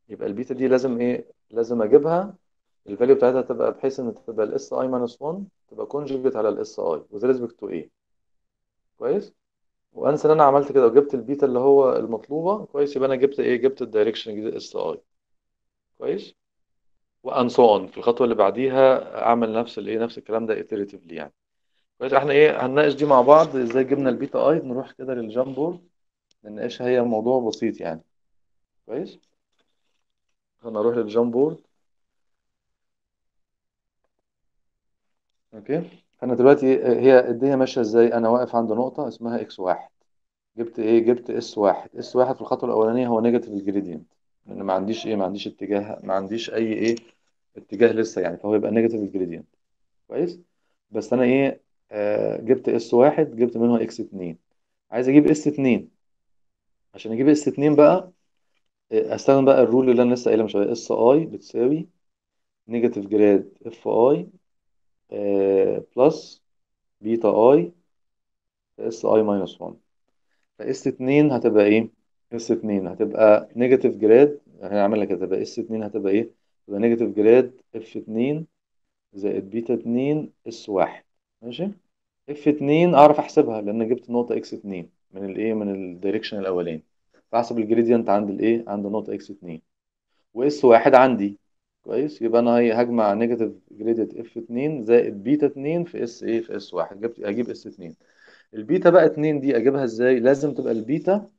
يبقى البيتا دي لازم إيه؟ لازم أجيبها. ال value بتاعتها تبقى بحيث إن تبقى ال S i minus 1 تبقى conjugate على ال S i with respect to A كويس؟ وأنسى إن أنا عملت كده وجبت البيتا اللي هو المطلوبة. كويس؟ يبقى أنا جبت إيه؟ جبت ال direction الجديد S i كويس؟ and so on في الخطوة اللي بعديها أعمل نفس الايه نفس الكلام ده iteratively يعني. كويس. إحنا إيه هنناقش دي مع بعض. إزاي جبنا ال beta i؟ نروح كده لل jamboard. نناقشها هي موضوع بسيط يعني. كويس. هنروح لل jamboard. Okay. أنا دلوقتي هي الدنيا ماشية إزاي؟ أنا واقف عند نقطة اسمها X واحد. جبت إيه؟ جبت S واحد. S واحد في الخطوة الأولانية هو negative ال gradient لأن ما عنديش إيه ما عنديش اتجاه ما عنديش أي إيه اتجاه لسه يعني فهو يبقى negative ال gradient كويس؟ بس أنا إيه آه جبت اس واحد جبت منه إكس اتنين. عايز أجيب S اتنين. عشان أجيب S اتنين بقى أستخدم بقى ال rule اللي أنا لسه قايلها من شوية S i بتساوي negative grad F i plus beta i S i minus 1 ف S 2 هتبقى إيه؟ S 2 هتبقى negative grad هنعملها كده تبقى S 2 هتبقى إيه؟ تبقى negative grad F 2 زائد بيتا 2 S 1 ماشي؟ F 2 اعرف احسبها لأن جبت نقطة X 2 من الايه؟ من ال direction الأولاني. فأحسب ال gradient عند الايه؟ عند نقطة X 2 و S 1 عندي. كويس؟ يبقى أنا هجمع negative gradient F 2 زائد بيتا 2 في S إيه؟ في S 1 جبت أجيب S 2 البيتا بقى 2 دي أجيبها إزاي؟ لازم تبقى البيتا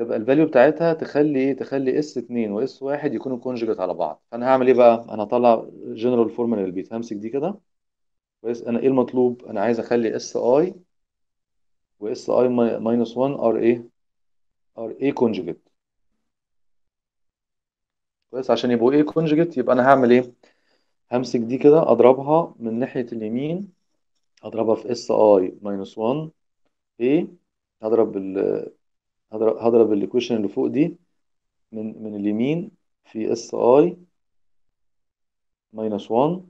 تبقى ال value بتاعتها تخلي إيه؟ تخلي S 2 و S 1 يكونوا conjugate على بعض. فأنا هعمل إيه بقى؟ أنا هطلع general formula لل beta همسك دي كده. كويس أنا إيه المطلوب؟ أنا عايز أخلي S i و S i minus 1 are A are A conjugate كويس؟ عشان يبقوا A conjugate يبقى أنا هعمل إيه؟ همسك دي كده أضربها من ناحية اليمين هضربها في S i minus 1 إيه ال هضرب ال equation اللي فوق دي من من اليمين في S i minus 1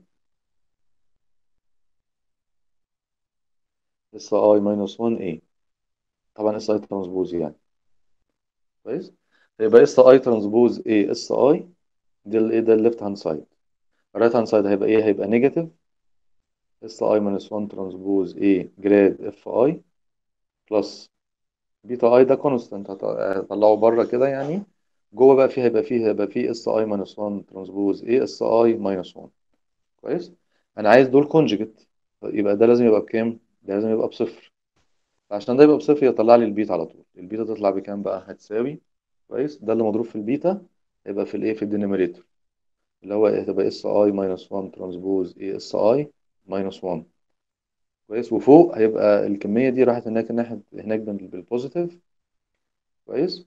S i minus 1 A طبعا S i transpose يعني. كويس؟ يبقى S i transpose A S i ده الايه ده ال left hand side ال right hand side هيبقى إيه هيبقى negative S i minus 1 transpose A grad F i plus beta i ده constant هطلعه بره كده يعني. جوه بقى فيه هيبقى فيه هيبقى فيه S i minus 1 transpose A S i minus 1 كويس؟ أنا عايز دول conjugate يبقى ده لازم يبقى بكام؟ ده لازم يبقى بصفر. عشان ده يبقى بصفر يطلع لي البيتا على طول. البيتا تطلع بكام بقى؟ هتساوي. كويس؟ ده اللي مضروب في البيتا يبقى في الايه؟ في ال denominator. اللي هو هتبقى S i minus 1 transpose A S i minus 1 كويس وفوق هيبقى الكمية دي راحت هناك ناحية هناك بال- بال positive كويس.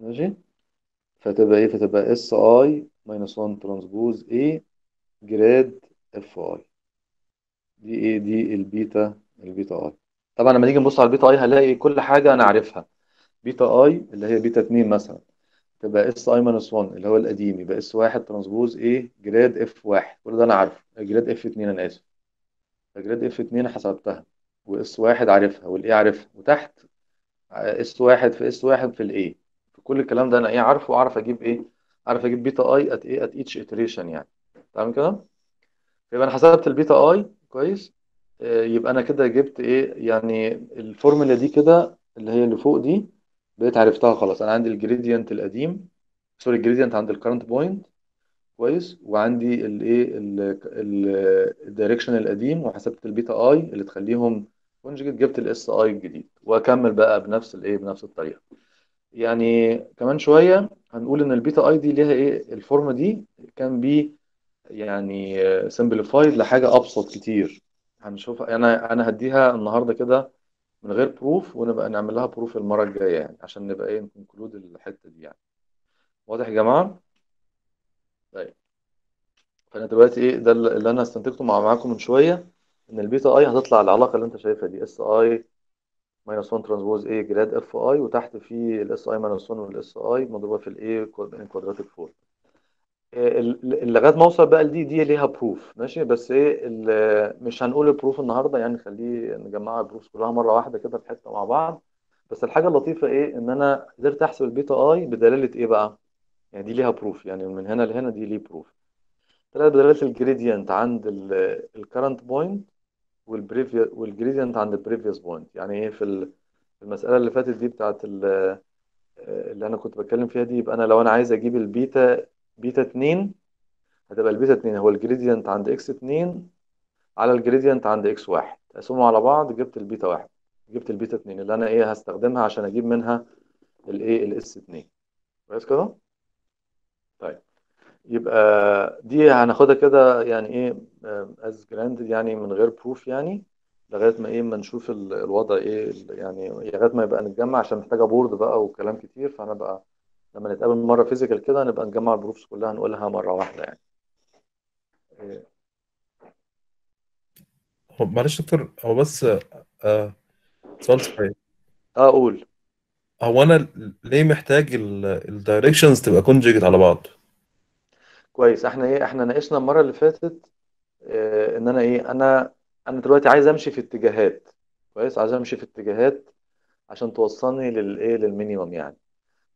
ماشي. فتبقى إيه؟ فتبقى S i minus 1 transpose A grad F i دي إيه؟ دي ال beta ال beta i طبعا لما نيجي نبص على ال beta i هنلاقي كل حاجة أنا عارفها. beta i اللي هي بيتا 2 مثلا. تبقى S i minus 1 اللي هو القديم يبقى S 1 transpose A grad F 1 كل ده أنا عارفه. grad F 2 أنا آسف. ف grad F 2 حسبتها و S 1 عارفها وال A عارفها. وتحت S 1 في S 1 في ال A في كل الكلام ده أنا إيه عارفه وأعرف أجيب إيه؟ أعرف أجيب beta i at إيه at each iteration يعني. تمام كده؟ يبقى أنا حسبت ال beta i كويس. آه، يبقى أنا كده جبت إيه؟ يعني الفورمولا دي كده اللي هي اللي فوق دي. بقيت عرفتها خلاص. أنا عندي ال gradient القديم sorry ال gradient عند ال current point كويس وعندي الايه ال direction القديم وحسبت ال beta i اللي تخليهم conjugate جبت ال S i الجديد. وأكمل بقى بنفس الايه بنفس الطريقة. يعني كمان شوية هنقول إن ال beta i دي ليها إيه ال form دي can be يعني simplified لحاجة أبسط كتير. هنشوف أنا أنا هديها النهارده كده من غير proof ونبقى نعمل لها proof المرة الجاية يعني عشان نبقى إيه ن conclude الحتة دي يعني. واضح يا جماعة؟ طيب. فأنا دلوقتي إيه ده اللي أنا استنتجته مع معاكم من شوية إن ال beta i هتطلع العلاقة اللي أنت شايفها دي S i minus 1 transpose A grad F i وتحت في ال S i minus 1 وال S i مضروبة في ال A quadratic form لغاية ما أوصل بقى لدي دي ليها proof ماشي؟ بس إيه مش هنقول ال proof النهارده يعني خليه نجمع ال proofs كلها مرة واحدة كده في حتة مع بعض. بس الحاجة اللطيفة إيه إن أنا قدرت أحسب ال beta i بدلالة إيه بقى؟ يعني دي ليها proof يعني من هنا لهنا دي ليه proof طلعت بدلالة الجريدينت عند الكرنت بوينت والجريدينت عند البريفيوس بوينت يعني إيه في ال- في المسألة اللي فاتت دي بتاعت ال- اللي أنا كنت بتكلم فيها دي يبقى أنا لو أنا عايز أجيب البيتا بيتا 2 هتبقى البيتا 2 هو ال gradient عند x 2 على ال gradient عند x 1 اقسمهم على بعض جبت البيتا 1 جبت البيتا 2 اللي أنا إيه هستخدمها عشان أجيب منها الايه ال S 2 كويس كده؟ طيب. يبقى دي هناخدها كده يعني إيه as granted يعني من غير proof يعني لغاية ما إيه ما نشوف ال- الوضع إيه يعني لغاية ما يبقى نتجمع عشان محتاجة board بقى وكلام كتير فأنا بقى لما نتقابل مرة physical كده نبقى نجمع ال proofs كلها نقولها مرة واحدة يعني. إيه، هو معلش دكتور هو بس آه سؤال صحيح. آه أقول هو أنا ليه محتاج ال directions تبقى conjugate على بعض؟ كويس. إحنا إيه إحنا ناقشنا المرة اللي فاتت آه إن أنا إيه أنا أنا دلوقتي عايز أمشي في اتجاهات. كويس؟ عايز أمشي في اتجاهات عشان توصلني للايه لل minimum يعني.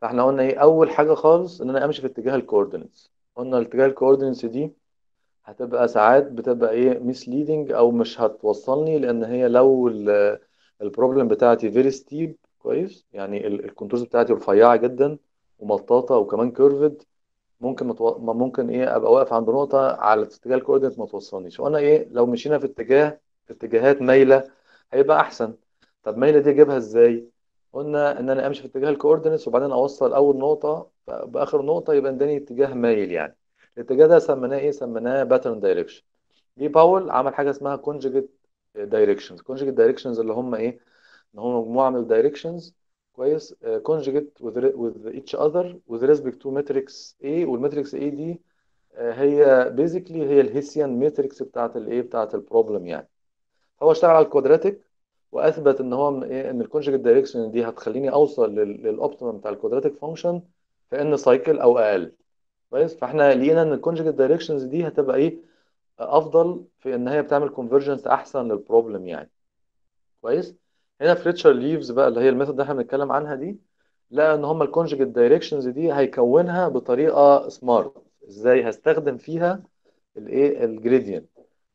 فاحنا قلنا إيه أول حاجة خالص إن أنا أمشي في اتجاه ال coordinates قلنا اتجاه ال coordinates دي هتبقى ساعات بتبقى إيه misleading أو مش هتوصلني لأن هي لو ال problem بتاعتي very steep كويس؟ يعني ال contours بتاعتي رفيعة جدا ومطاطة وكمان curved ممكن متو... ممكن إيه أبقى واقف عند نقطة على اتجاه ال coordinate ما توصلنيش. فقلنا إيه لو مشينا في اتجاه في اتجاهات مايلة هيبقى أحسن. طب مايلة دي أجيبها إزاي؟ قلنا إن أنا أمشي في اتجاه ال coordinates وبعدين أوصل أول نقطة باخر نقطة يبقى إداني اتجاه مايل يعني. الاتجاه ده سميناه إيه؟ سميناه pattern direction دي باول عمل حاجة اسمها conjugate directions conjugate directions اللي هم إيه؟ إن هم مجموعة من ال directions كويس. conjugate with each other with respect to matrix A وال matrix A دي آه، هي basically هي ال Hessian matrix بتاعت الايه بتاعت ال problem يعني. هو اشتغل على ال quadratic وأثبت إن هو من إيه إن ال conjugate direction دي هتخليني أوصل لل optimum بتاع ال quadratic function في n cycle أو أقل. كويس؟ فإحنا لقينا إن ال conjugate directions دي هتبقى إيه أفضل في إن هي بتعمل convergence أحسن لل problem يعني. كويس؟ هنا Fletcher Reeves بقى اللي هي ال method اللي إحنا بنتكلم عنها دي لقى إن هم ال conjugate directions دي هيكونها بطريقة smart إزاي؟ هستخدم فيها الايه ال gradient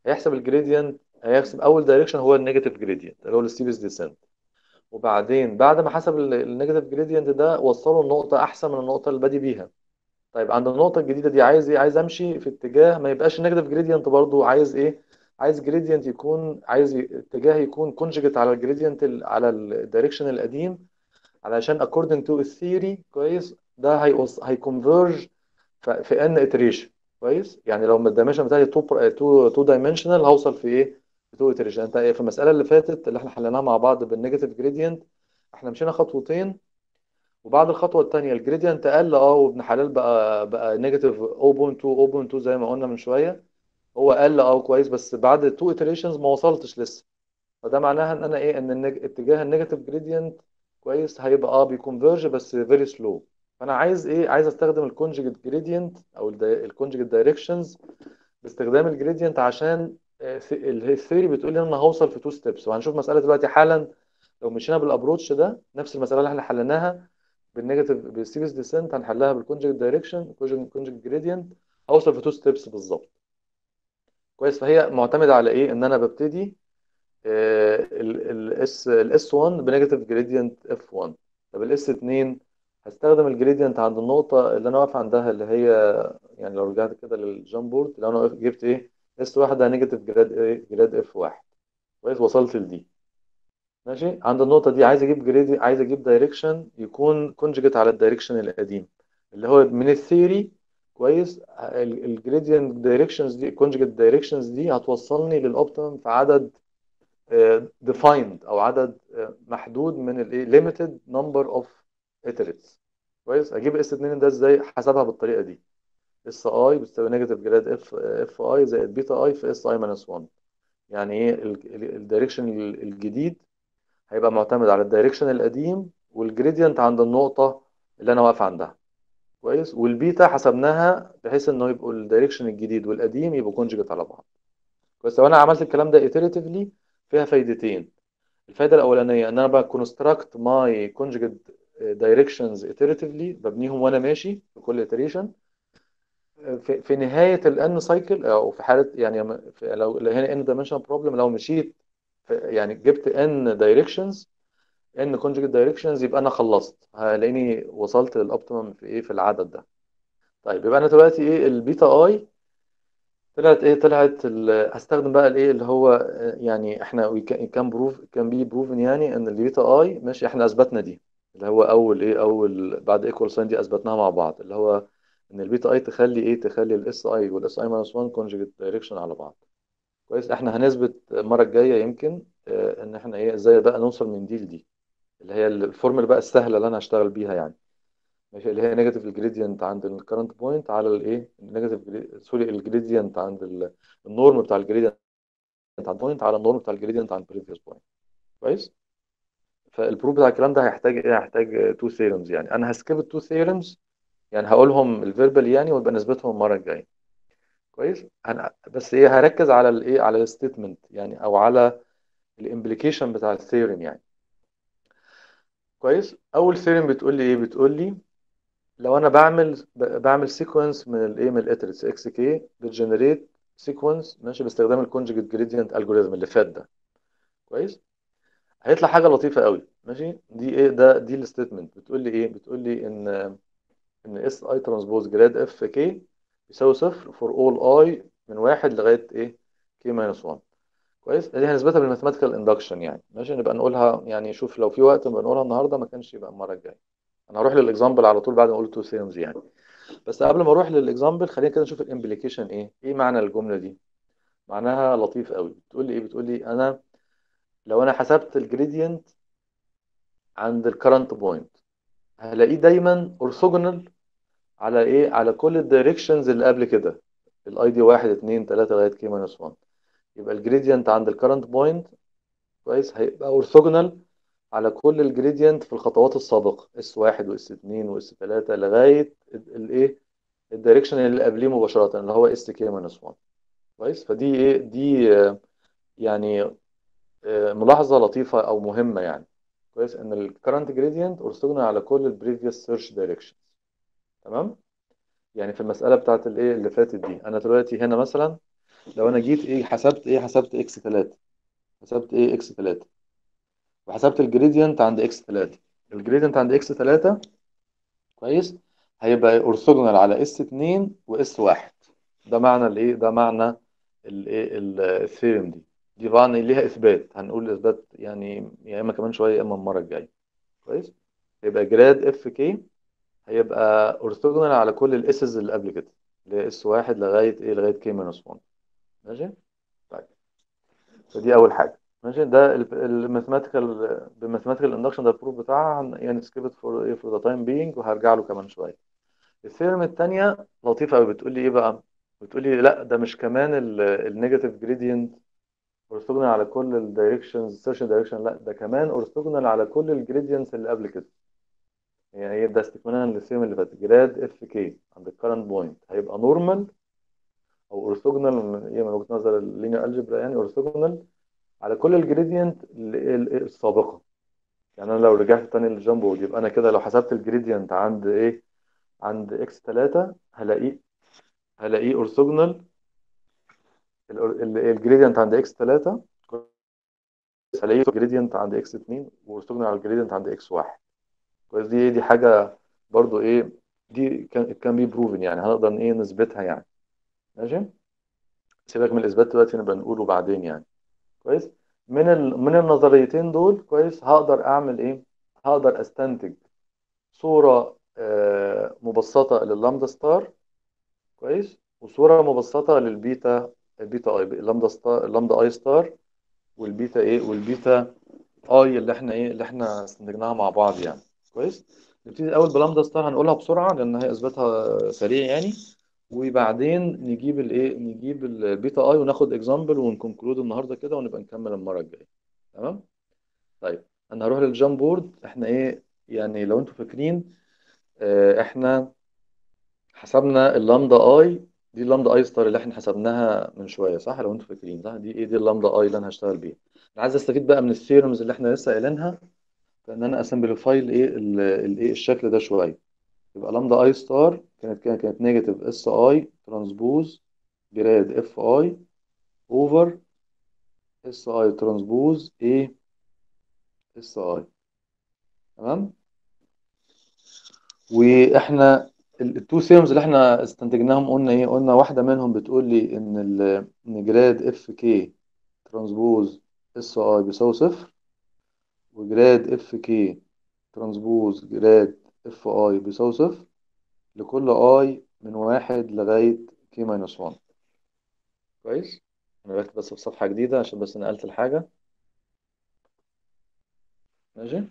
هيحسب ال gradient هيحسب أول direction هو ال negative gradient اللي هو ال steepest descent وبعدين بعد ما حسب ال negative gradient ده وصله لنقطة أحسن من النقطة اللي بادي بيها. طيب عند النقطة الجديدة دي عايز إيه؟ عايز أمشي في اتجاه ما يبقاش ال negative gradient برضو عايز إيه؟ عايز gradient يكون عايز اتجاه يكون conjugate على ال gradient على ال direction القديم علشان according to ال theory كويس؟ ده هيوص هي converge في n iteration. كويس؟ يعني لو ال dimension بتاعتي 2 2 2 dimensional هوصل في إيه؟ في 2 iteration انت إيه في المسألة اللي فاتت اللي إحنا حليناها مع بعض بال negative gradient إحنا مشينا خطوتين وبعد الخطوة الثانية ال gradient قل آه وابن حلال بقى بقى negative 0.2 0.2 زي ما قلنا من شوية. هو قل آه كويس بس بعد 2 iterations ما وصلتش لسه. فده معناها ان أنا إيه ان النج... اتجاه ال negative gradient كويس هيبقى آه بي converge بس very slow فأنا عايز إيه عايز استخدم ال conjugate gradient أو ال conjugate directions باستخدام ال gradient عشان ال theory بتقول لي ان أنا هوصل في two steps وهنشوف مسألة دلوقتي حالا لو مشينا بال approach ده نفس المسألة اللي إحنا حليناها بال negative بال steepest descent هنحلها بال conjugate direction conjugate gradient هوصل في two steps بالظبط. كويس. فهي معتمدة على إيه؟ إن أنا ببتدي ال S ال S 1 ب negative gradient f 1 طب ال S 2 هستخدم ال gradient عند النقطة اللي أنا واقف عندها اللي هي يعني لو رجعت كده لل Jamboard لو أنا جبت إيه؟ S 1 ده negative grad إيه grad f 1 كويس وصلت لدي ماشي؟ عند النقطة دي عايز أجيب جريدي عايز أجيب direction يكون conjugate على ال direction القديم. اللي هو من ال theory كويس ال gradient directions دي conjugate directions دي هتوصلني لل optimum في عدد defined أو عدد آه، محدود من الايه limited number of iterates. كويس؟ أجيب S 2 ده إزاي؟ حسبها بالطريقة دي. S i بتساوي negative grad f f i زائد beta i في S i minus 1 يعني إيه ال direction الجديد هيبقى معتمد على ال direction القديم وال gradient عند النقطة اللي أنا واقف عندها. كويس؟ والبيتا حسبناها بحيث إنه يبقوا ال direction الجديد والقديم يبقوا conjugate على بعض. كويس؟ لو أنا عملت الكلام ده iteratively فيها فايدتين. الفايدة الأولانية إن أنا ب construct my conjugate directions iteratively ببنيهم وأنا ماشي في كل iteration. في, في نهاية ال n cycle أو في حالة يعني لو هنا n dimension problem لو مشيت يعني جبت n directions ال conjugate directions يبقى أنا خلصت. هلاقيني وصلت لل optimum في إيه؟ في العدد ده. طيب يبقى أنا دلوقتي إيه؟ ال beta i طلعت إيه؟ طلعت هستخدم بقى الإيه؟ اللي هو يعني إحنا can prove can be proven يعني إن ال beta i ماشي إحنا أثبتنا دي. اللي هو أول إيه؟ أول بعد equal sign دي أثبتناها مع بعض. اللي هو إن ال beta i تخلي إيه؟ تخلي ال S i وال S i minus 1 conjugate direction على بعض. كويس. إحنا هنثبت المرة الجاية يمكن آه، إن إحنا إيه؟ إزاي بقى نوصل من دي لدي اللي هي الفورمولا بقى السهلة اللي أنا هشتغل بيها يعني. ماشي؟ اللي هي negative ال gradient عند ال current point على الايه negative sorry ال gradient عند ال- ال norm بتاع ال gradient عند point على ال norm بتاع ال gradient عند previous point كويس؟ فال proof بتاع الكلام ده هيحتاج إيه؟ هيحتاج two theorems يعني. أنا ه skip ال two theorems يعني هقولهم ال verbal يعني ويبقى نثبتهم المرة الجاية. كويس؟ هن... بس إيه هركز على الايه على ال statement يعني أو على ال implication بتاع ال theorem يعني. كويس؟ أول theorem بتقول لي إيه؟ بتقول لي لو أنا بعمل بعمل sequence من الايه من ال iterates X k بت generate sequence ماشي باستخدام ال conjugate gradient algorithm اللي فات ده. كويس؟ هيطلع حاجة لطيفة قوي ماشي؟ دي إيه؟ ده دي ال statement بتقول لي إيه؟ بتقول لي إن إن S i transpose grad F k يساوي صفر for all i من واحد لغاية إيه k minus 1 كويس؟ دي هنثبتها بال mathematical induction يعني. ماشي؟ نبقى نقولها يعني شوف لو في وقت نبقى نقولها النهارده ما كانش يبقى المرة الجاية. أنا هروح لل example على طول بعد ما أقول two theorems يعني. بس قبل ما أروح لل example خلينا كده نشوف ال implication إيه. إيه معنى الجملة دي؟ معناها لطيف قوي. بتقول لي إيه؟ بتقول لي أنا لو أنا حسبت ال gradient عند ال current point هلاقيه دايما orthogonal على إيه؟ على كل ال directions اللي قبل كده. ال i دي 1 2 3 لغاية k minus 1 يبقى ال gradient عند ال current point كويس هيبقى orthogonal على كل ال gradient في الخطوات السابقة. S 1 و S 2 و S 3 لغاية الايه ال direction اللي قبليه مباشرة اللي هو S k minus 1 كويس؟ فدي إيه؟ دي يعني آه، ملاحظة لطيفة أو مهمة يعني. كويس؟ إن ال current gradient orthogonal على كل ال previous search directions تمام؟ يعني في المسألة بتاعت الإيه اللي فاتت دي. أنا دلوقتي هنا مثلا لو أنا جيت إيه حسبت إيه حسبت X 3 حسبت إيه X 3 وحسبت ال gradient عند X 3 ال gradient عند X 3 كويس؟ هيبقى orthogonal على S 2 و S 1 ده معنى الإيه؟ ده معنى الإيه؟ ال theorem دي. دي طبعا ليها إثبات. هنقول الاثبات يعني يا إما كمان شوية يا إما المرة الجاية. كويس؟ يبقى grad F k هيبقى orthogonal على كل ال Ss اللي قبل كده اللي هي S 1 لغاية إيه لغاية k minus 1 ماشي؟ طيب. فدي أول حاجة. ماشي؟ ده ال mathematical بال mathematical induction ده ال proof بتاعها. يعني skip it for إيه for the time being وهرجع له كمان شوية. ال theorem الثانية لطيفة قوي بتقول لي إيه بقى؟ بتقول لي لأ ده مش كمان ال negative gradient orthogonal على كل ال directions search direction لأ ده كمان orthogonal على كل ال gradients اللي قبل كده. يعني هي ده استكمالا لل theorem اللي فات grad F k عند ال current point هيبقى normal أو orthogonal من وجهة نظر ال linear algebra يعني orthogonal على كل ال gradient السابقة. يعني أنا لو رجعت تاني لل jam board يبقى أنا كده لو حسبت ال gradient عند إيه؟ عند X 3 هلاقيه هلاقيه orthogonal ال gradient عند X 3 هلاقيه ال gradient عند X 2 و orthogonal على ال gradient عند X 1 كويس دي دي حاجة برضو إيه دي can be proven يعني هنقدر إيه نثبتها يعني. ماشي؟ سيبك من الإثبات دلوقتي نبقى نقوله بعدين يعني. كويس؟ من ال... من النظريتين دول كويس هقدر أعمل إيه؟ هقدر أستنتج صورة آه، مبسطة لل lambda star كويس؟ وصورة مبسطة للبيتا البيتا آي اللامدا ستار اللامدا آي ستار والبيتا إيه؟ والبيتا آي اللي إحنا إيه؟ اللي إحنا استنتجناها مع بعض يعني. كويس. نبتدي الأول ب lambda star هنقولها بسرعة لأن هي إثباتها سريع يعني. وبعدين نجيب الايه نجيب ال beta i وناخد example ون conclude النهارده كده ونبقى نكمل المرة الجاية. تمام؟ طيب أنا هروح لل jam board. إحنا إيه يعني لو أنتوا فاكرين آه إحنا حسبنا ال lambda i دي ال lambda i star اللي إحنا حسبناها من شوية صح؟ لو أنتوا فاكرين صح؟ دي إيه دي ال lambda i اللي أنا هشتغل بيها. أنا عايز أستفيد بقى من ال theorems اللي إحنا لسه قايلينها. فان أنا أ simplify الايه الايه الشكل ده شوية. يبقى lambda i star كانت كانت كانت negative S i transpose grad F i over S i transpose A S i تمام؟ وإحنا ال two theorems اللي إحنا استنتجناهم قلنا إيه؟ قلنا واحدة منهم بتقول لي إن إن grad F k transpose S i بيساوي صفر. و grad F k transpose grad F i بيساوي صفر لكل اي من واحد لغاية كي minus 1 كويس؟ أنا بكتب بس في صفحة جديدة عشان بس نقلت الحاجة. ماشي؟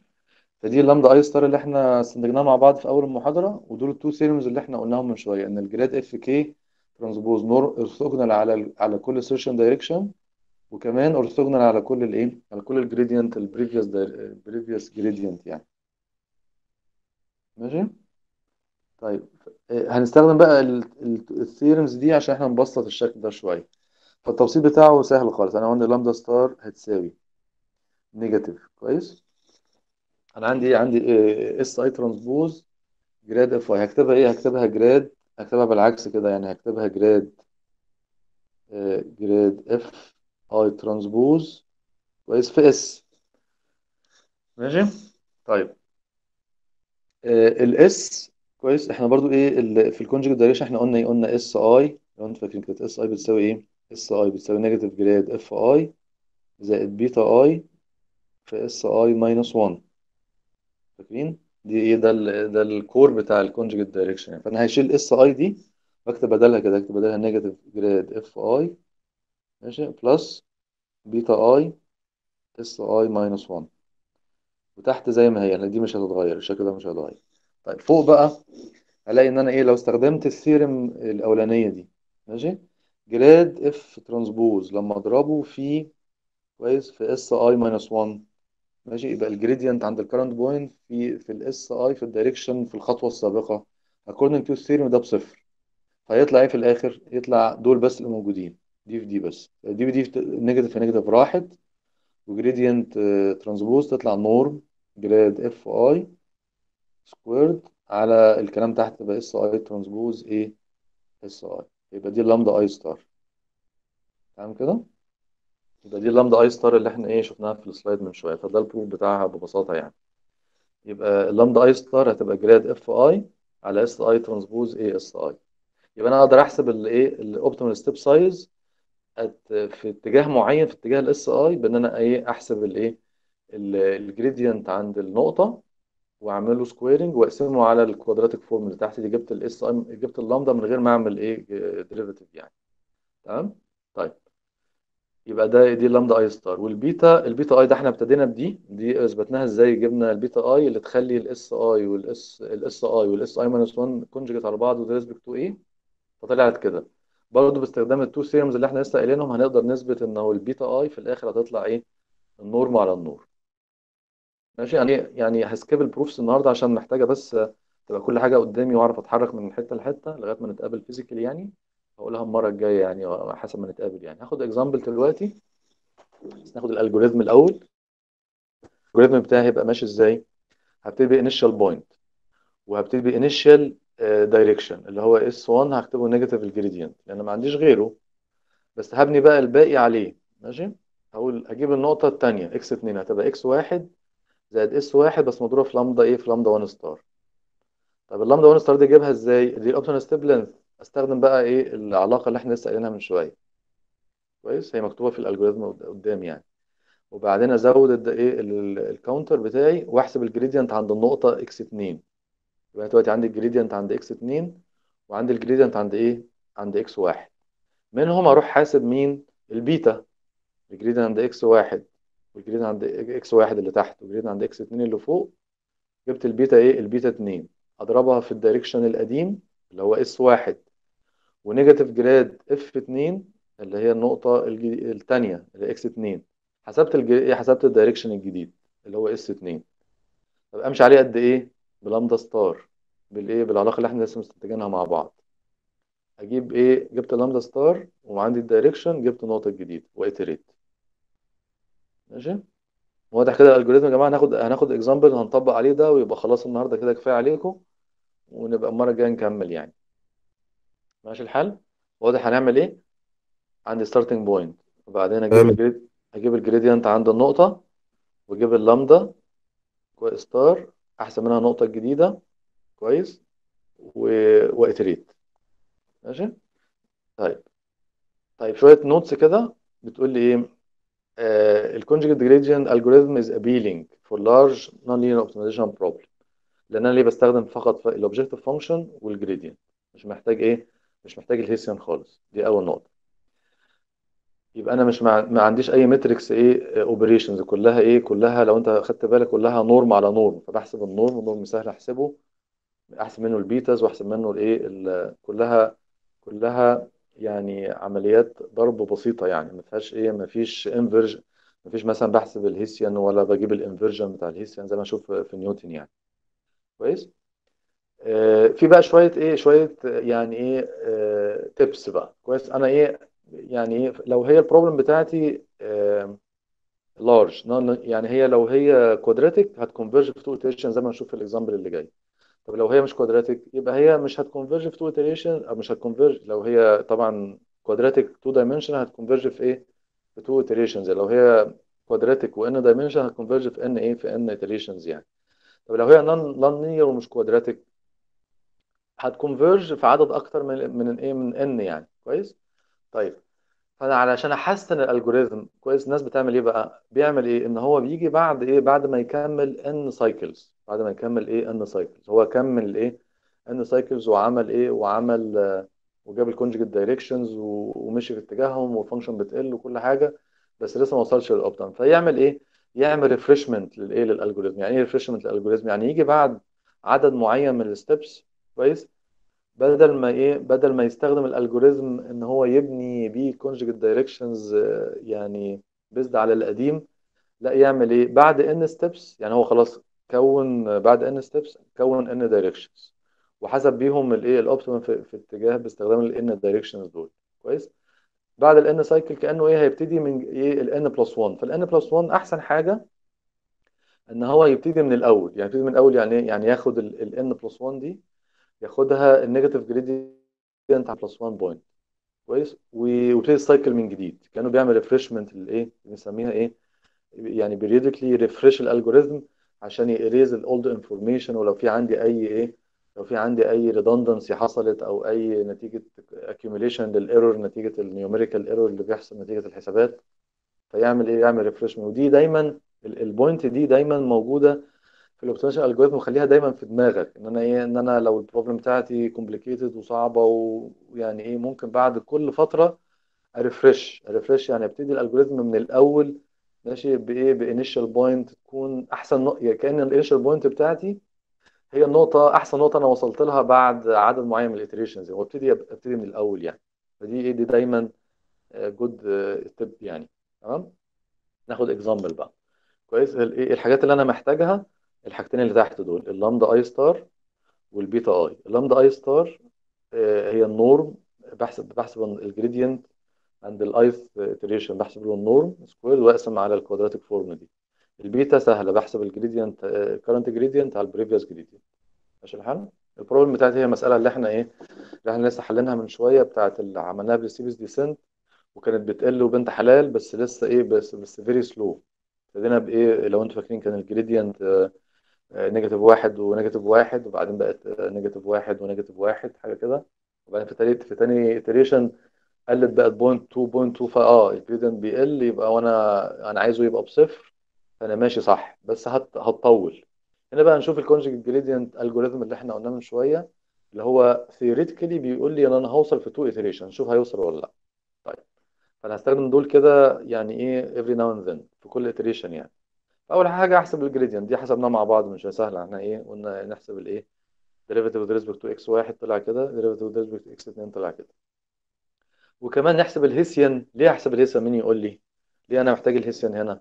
فدي ال lambda i star اللي إحنا استنتجناها مع بعض في أول المحاضرة ودول ال two terms اللي إحنا قلناهم من شوية إن ال grad f k transpose نور orthogonal على على كل search direction وكمان orthogonal على كل الايه على كل ال gradient ال previous ال previous gradient يعني. ماشي؟ طيب هنستخدم بقى ال terms دي عشان إحنا نبسط الشكل ده شوية. فالتبسيط بتاعه سهل خالص. أنا قلنا lambda star هتساوي negative كويس؟ أنا عندي عندي s i transpose grad f i هكتبها إيه؟ هكتبها grad هكتبها بالعكس كده يعني. هكتبها grad grad f i transpose كويس في s. ماشي؟ طيب. ال s كويس. إحنا برضو إيه في ال conjugate direction إحنا قلنا إيه قلنا s i لو أنتوا فاكرين كده s i بتساوي إيه؟ s i بتساوي negative grad f i زائد beta i في s i minus 1 فاكرين؟ دي إيه ده ده ال core بتاع ال conjugate direction يعني فأنا هشيل s i دي وأكتب بدلها كده أكتب بدلها negative grad f i ماشي؟ plus beta i s i minus 1 وتحت زي ما هي يعني دي مش هتتغير الشكل ده مش هيتغير. طيب فوق بقى هلاقي إن أنا إيه لو استخدمت ال term الأولانية دي ماشي؟ grad f transpose لما أضربه في كويس في s i minus 1 ماشي؟ يبقى ال gradient عند ال current point في في ال s i في ال direction في الخطوة السابقة according to ال term ده بصفر. فيطلع إيه في الآخر؟ يطلع دول بس اللي موجودين. دي في دي بس. دي في دي negative في negative راحت. و gradient transpose تطلع norm grad f i squared على الكلام تحت تبقى s i transpose A s i يبقى دي ال lambda i star تمام كده؟ يبقى دي ال lambda i star اللي إحنا إيه شفناها في ال slide من شوية. فده ال proof بتاعها ببساطة يعني. يبقى ال lambda i star هتبقى grad f i على s i transpose A s i يبقى أنا أقدر أحسب الايه ال optimal step size في اتجاه معين في اتجاه ال s i بإن أنا إيه أحسب الايه ال gradient عند النقطة واعمل له squaring وأقسمه على ال quadratic form اللي تحت دي جبت ال s i جبت اللامدا من غير ما أعمل إيه derivative يعني. تمام؟ طيب. يبقى ده دي ال lambda i star وال beta ال beta i ده إحنا ابتدينا بدي دي إثبتناها إزاي؟ جبنا ال beta i اللي تخلي الاس اي والاس الاس اي والاس اي ماينس 1 كونجكت على بعض with respect to إيه فطلعت كده. برضه باستخدام ال two terms اللي إحنا لسه قايلينهم هنقدر نثبت إن هو ال beta i في الآخر هتطلع إيه؟ ال norm على ال norm. ماشي؟ يعني يعني ه skip ال proofs النهارده عشان محتاجة بس تبقى كل حاجة قدامي وأعرف أتحرك من حتة لحتة لغاية ما نتقابل physical يعني. هقولها المرة الجاية يعني حسب ما نتقابل يعني. هاخد example دلوقتي. بس ناخد ال algorithm الأول. ال algorithm بتاعي هيبقى ماشي إزاي؟ هبتدي ب initial point وهبتدي ب initial direction اللي هو s 1 هكتبه negative ال gradient لأن ما عنديش غيره. بس هبني بقى الباقي عليه. ماشي؟ هقول هجيب النقطة الثانية x 2 هتبقى x 1 زائد s 1 بس مضروبه في لامدا إيه في لامدا 1 star طب اللامدا 1 star دي أجيبها إزاي؟ دي ال optimal step length أستخدم بقى إيه؟ العلاقة اللي إحنا لسه قايلينها من شوية. كويس؟ هي مكتوبة في ال algorithm قدام يعني. وبعدين أزود إيه؟ ال counter بتاعي وأحسب ال gradient عند النقطة x 2 يبقى دلوقتي عندي ال gradient عند x 2 وعندي ال gradient عند إيه؟ عند x 1 منهم أروح حاسب مين؟ ال beta. ال gradient عند x 1 وال gradient عند x 1 اللي تحت وال gradient عند x 2 اللي فوق. جبت البيتا إيه؟ البيتا 2 أضربها في ال direction القديم اللي هو s 1 و negative grad f 2 اللي هي النقطة الثانية اللي x 2 حسبت الج... حسبت ال direction الجديد اللي هو s 2 طب أمشي عليه قد إيه؟ ب lambda star بالايه؟ بالعلاقة اللي إحنا لسه مستنتجينها مع بعض. أجيب إيه؟ جبت ال lambda star وعندي ال direction جبت النقطة الجديدة و iterate ماشي؟ واضح كده ال algorithm يا جماعة هناخد هناخد example هنطبق عليه ده ويبقى خلاص النهارده كده كفاية عليكم ونبقى المرة الجاية نكمل يعني. ماشي الحل واضح هنعمل إيه؟ عندي starting point وبعدين أجيب ال grad أجيب ال gradient عند النقطة وأجيب ال lambda star احسب منها نقطة جديدة. كويس. و... و iterate ماشي؟ طيب. طيب شوية notes كده بتقول لي إيه؟ ال conjugate gradient algorithm is appealing for large non-linear optimization problem. لأن أنا ليه بستخدم فقط ال objective function وال gradient مش محتاج إيه؟ مش محتاج ال Hessian خالص. دي أول نقطة. يبقى أنا مش مع... ما عنديش أي matrix إيه operations كلها إيه كلها لو أنت خدت بالك كلها norm على norm فبحسب ال norm ال norm سهل أحسبه أحسب منه ال betas وأحسب منه الايه ال... كلها كلها يعني عمليات ضرب بسيطة يعني ما فيهاش إيه ما فيش inverse ما فيش مثلا بحسب ال Hessian ولا بجيب ال inversion بتاع ال Hessian زي ما أشوف في نيوتن يعني. كويس؟ آه في بقى شوية إيه شوية يعني إيه آه تيبس بقى. كويس؟ أنا إيه يعني لو هي ال problem بتاعتي large يعني هي لو هي quadratic هت converge في two iteration زي ما هنشوف في ال example اللي جاي. طب لو هي مش quadratic يبقى هي مش هت converge في two iteration أو مش هت converge لو هي طبعا quadratic two dimension هت converge في إيه في two iterations. لو هي quadratic n dimension هت converge في n إيه في n iterations يعني. طب لو هي nonlinear ومش quadratic هت converge في عدد أكتر من من إيه من n يعني. كويس؟ طيب فأنا علشان أحسن ال algorithm كويس الناس بتعمل إيه بقى؟ بيعمل إيه؟ إن هو بيجي بعد إيه؟ بعد ما يكمل n cycles بعد ما يكمل إيه؟ n cycles هو كمل إيه؟ n cycles وعمل إيه؟ وعمل آه وجاب ال conjugate directions ومشي في اتجاههم وال function بتقل وكل حاجة بس لسه ما وصلش لل optimum فيعمل إيه؟ يعمل refreshment للإيه؟ لل algorithm يعني إيه refreshment لل algorithm يعني يجي بعد عدد معين من ال steps كويس؟ بدل ما إيه بدل ما يستخدم ال algorithm إن هو يبني بيه conjugate directions يعني بيزد على القديم لا يعمل إيه؟ بعد n steps يعني هو خلاص كون بعد n steps كون n directions وحسب بيهم الايه ال optimum في, في اتجاه باستخدام ال n directions دول. كويس؟ بعد ال n cycle كأنه إيه هيبتدي من إيه ال n plus 1 فال n plus 1 أحسن حاجة إن هو يبتدي من الأول. يعني يبتدي من الأول يعني إيه يعني ياخد ال n plus 1 دي ياخدها ال negative gradient على plus 1 point كويس؟ ويبتدي ال cycle من جديد. كأنه بيعمل refreshment للايه بنسميها إيه يعني periodically refresh ال algorithm عشان ي erase ال old information ولو في عندي أي إيه لو في عندي أي redundancy حصلت أو أي نتيجة accumulation لل error نتيجة ال numerical error اللي بيحصل نتيجة الحسابات فيعمل إيه؟ يعمل refreshment ودي دايما ال point دي دايما موجودة ال optimization algorithm وخليها دايما في دماغك إن أنا إيه إن أنا لو ال problem بتاعتي complicated وصعبة ويعني إيه ممكن بعد كل فترة أ refresh. أ refresh يعني أبتدي ال algorithm من الأول ماشي بإيه ب initial point تكون أحسن نق- يعني كأن ال initial point بتاعتي هي النقطه أحسن نقطة أنا وصلت لها بعد عدد معين من ال iterations وابتدي أبتدي من الأول يعني. فدي إيه دي دايما good step يعني. تمام؟ ناخد example بقى. كويس؟ إيه الحاجات اللي أنا محتاجها الحاجتين اللي تحت دول اللامدا i star والبيتا i. اللامدا i star آه، هي ال norm بحسب بحسب ال gradient عند ال ith iteration بحسب له ال norm square واقسم على ال quadratic form دي. البيتا سهلة بحسب ال gradient current gradient على ال previous gradient ماشي الحال؟ ال problem بتاعتي هي مسألة اللي إحنا إيه اللي إحنا لسه حليناها من شوية بتاعت اللي عملناها بال steepest descent وكانت بتقل وبنت حلال بس لسه إيه بس بس very slow ابتدينا بإيه لو أنتوا فاكرين كان ال gradient negative واحد و negative واحد وبعدين بقت negative واحد و negative واحد حاجة كده. وبعدين في تاني في تاني iteration قلت بقت point 2 point 2 فآه ال gradient بيقل يبقى وأنا أنا عايزه يبقى بصفر فأنا ماشي صح. بس هت... هتطول. هنا بقى نشوف ال conjugate gradient algorithm اللي إحنا قلناه من شوية اللي هو theoretically بيقول لي ان أنا هوصل في 2 iteration نشوف هيوصل ولا لأ. طيب. فأنا هستخدم دول كده يعني إيه every now and then في كل iteration يعني. أول حاجة أحسب الجريدينت دي حسبناها مع بعض مش سهلة. إحنا إيه؟ قلنا نحسب الايه derivative with respect to x1 طلع كده derivative with respect to x2 طلع كده. وكمان نحسب ال Hessian ليه أحسب ال Hessian مين يقول لي؟ ليه أنا محتاج ال Hessian هنا؟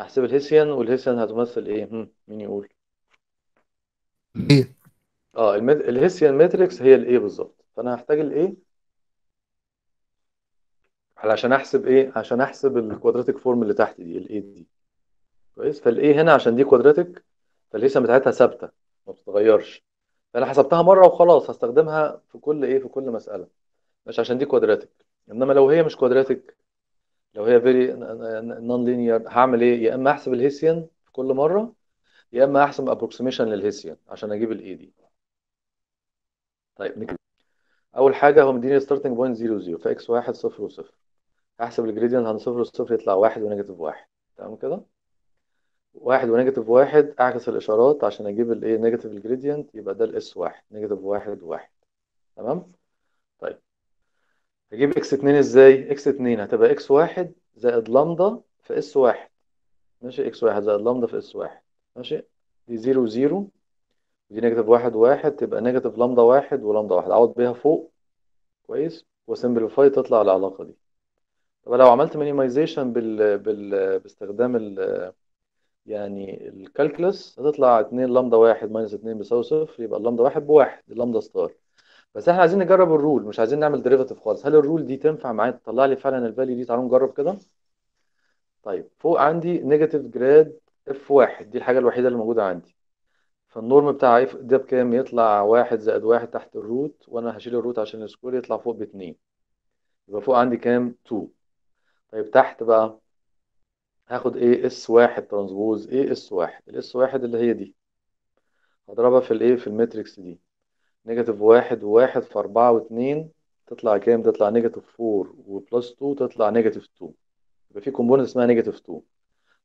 أحسب ال Hessian وال Hessian هتمثل إيه؟ هم، مين يقول؟ ليه؟ آه المد... ال Hessian matrix هي ال A بالظبط. فأنا هحتاج ال A علشان أحسب إيه؟ عشان أحسب ال quadratic form اللي تحت دي ال A دي. كويس. فال A هنا عشان دي quadratic فال Hessian بتاعتها ثابتة ما بتتغيرش. فأنا حسبتها مرة وخلاص هستخدمها في كل إيه في كل مسألة. مش عشان دي quadratic إنما لو هي مش quadratic لو هي very nonlinear هعمل إيه؟ يا إما أحسب ال Hessian في كل مرة يا إما أحسب approximation لل Hessian عشان أجيب ال A دي. طيب نكمل. أول حاجة هو مديني starting point 0 0 ف x 1 0 وصفر هحسب ال gradient عن صفر وصفر يطلع واحد و negative واحد. تمام كده؟ واحد و negative واحد أعكس الإشارات عشان أجيب الايه negative ال gradient يبقى ده ال S واحد negative واحد واحد. تمام؟ طيب. هجيب إكس 2 إزاي؟ إكس 2 هتبقى إكس واحد زائد لامدا في S واحد. ماشي؟ x واحد زائد لامدا في S واحد. ماشي؟ دي 0 0 دي negative واحد واحد تبقى negative لامدا واحد ولامدا واحد. اعوض بيها فوق. كويس؟ و simplify تطلع العلاقة دي. طب لو عملت minimization بال... بال... باستخدام ال... يعني ال calculus هتطلع 2 لامدا واحد minus 2 بيساوي صفر يبقى اللامدا واحد بواحد دي لامدا star. بس إحنا عايزين نجرب ال rule مش عايزين نعمل derivative خالص. هل ال rule دي تنفع معايا؟ تطلع لي فعلا ال value دي تعالوا نجرب كده. طيب فوق عندي negative grad f واحد دي الحاجة الوحيدة اللي موجودة عندي. فال norm بتاع f ده بكام؟ يطلع واحد زائد واحد تحت ال root وأنا هشيل ال root عشان ال square يطلع فوق باتنين. يبقى فوق عندي كام؟ 2 طيب تحت بقى هاخد إيه S واحد transpose A S واحد. ال S واحد اللي هي دي. هضربها في الايه في ال matrix دي. negative واحد وواحد في أربعة واتنين تطلع كام؟ تطلع negative four و plus two تطلع negative two. يبقى في component اسمها negative two.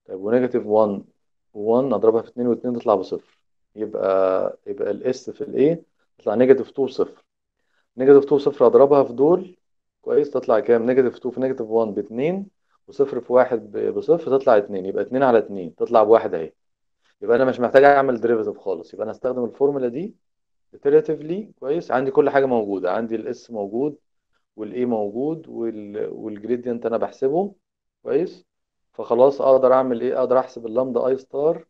طيب و negative one و one أضربها في اتنين واتنين تطلع بصفر. يبقى يبقى ال S في ال A تطلع negative two بصفر. negative two صفر أضربها في دول. كويس تطلع كام؟ negative two في negative one باتنين. وصفر في واحد بصفر تطلع اتنين. يبقى اتنين على اتنين. تطلع بواحد اهي. يبقى أنا مش محتاج أعمل derivative خالص. يبقى أنا هستخدم الفورمولا دي iteratively كويس. عندي كل حاجة موجودة. عندي ال S موجود وال A موجود وال وال gradient أنا بحسبه كويس. فخلاص أقدر أعمل إيه؟ أقدر أحسب ال lambda i star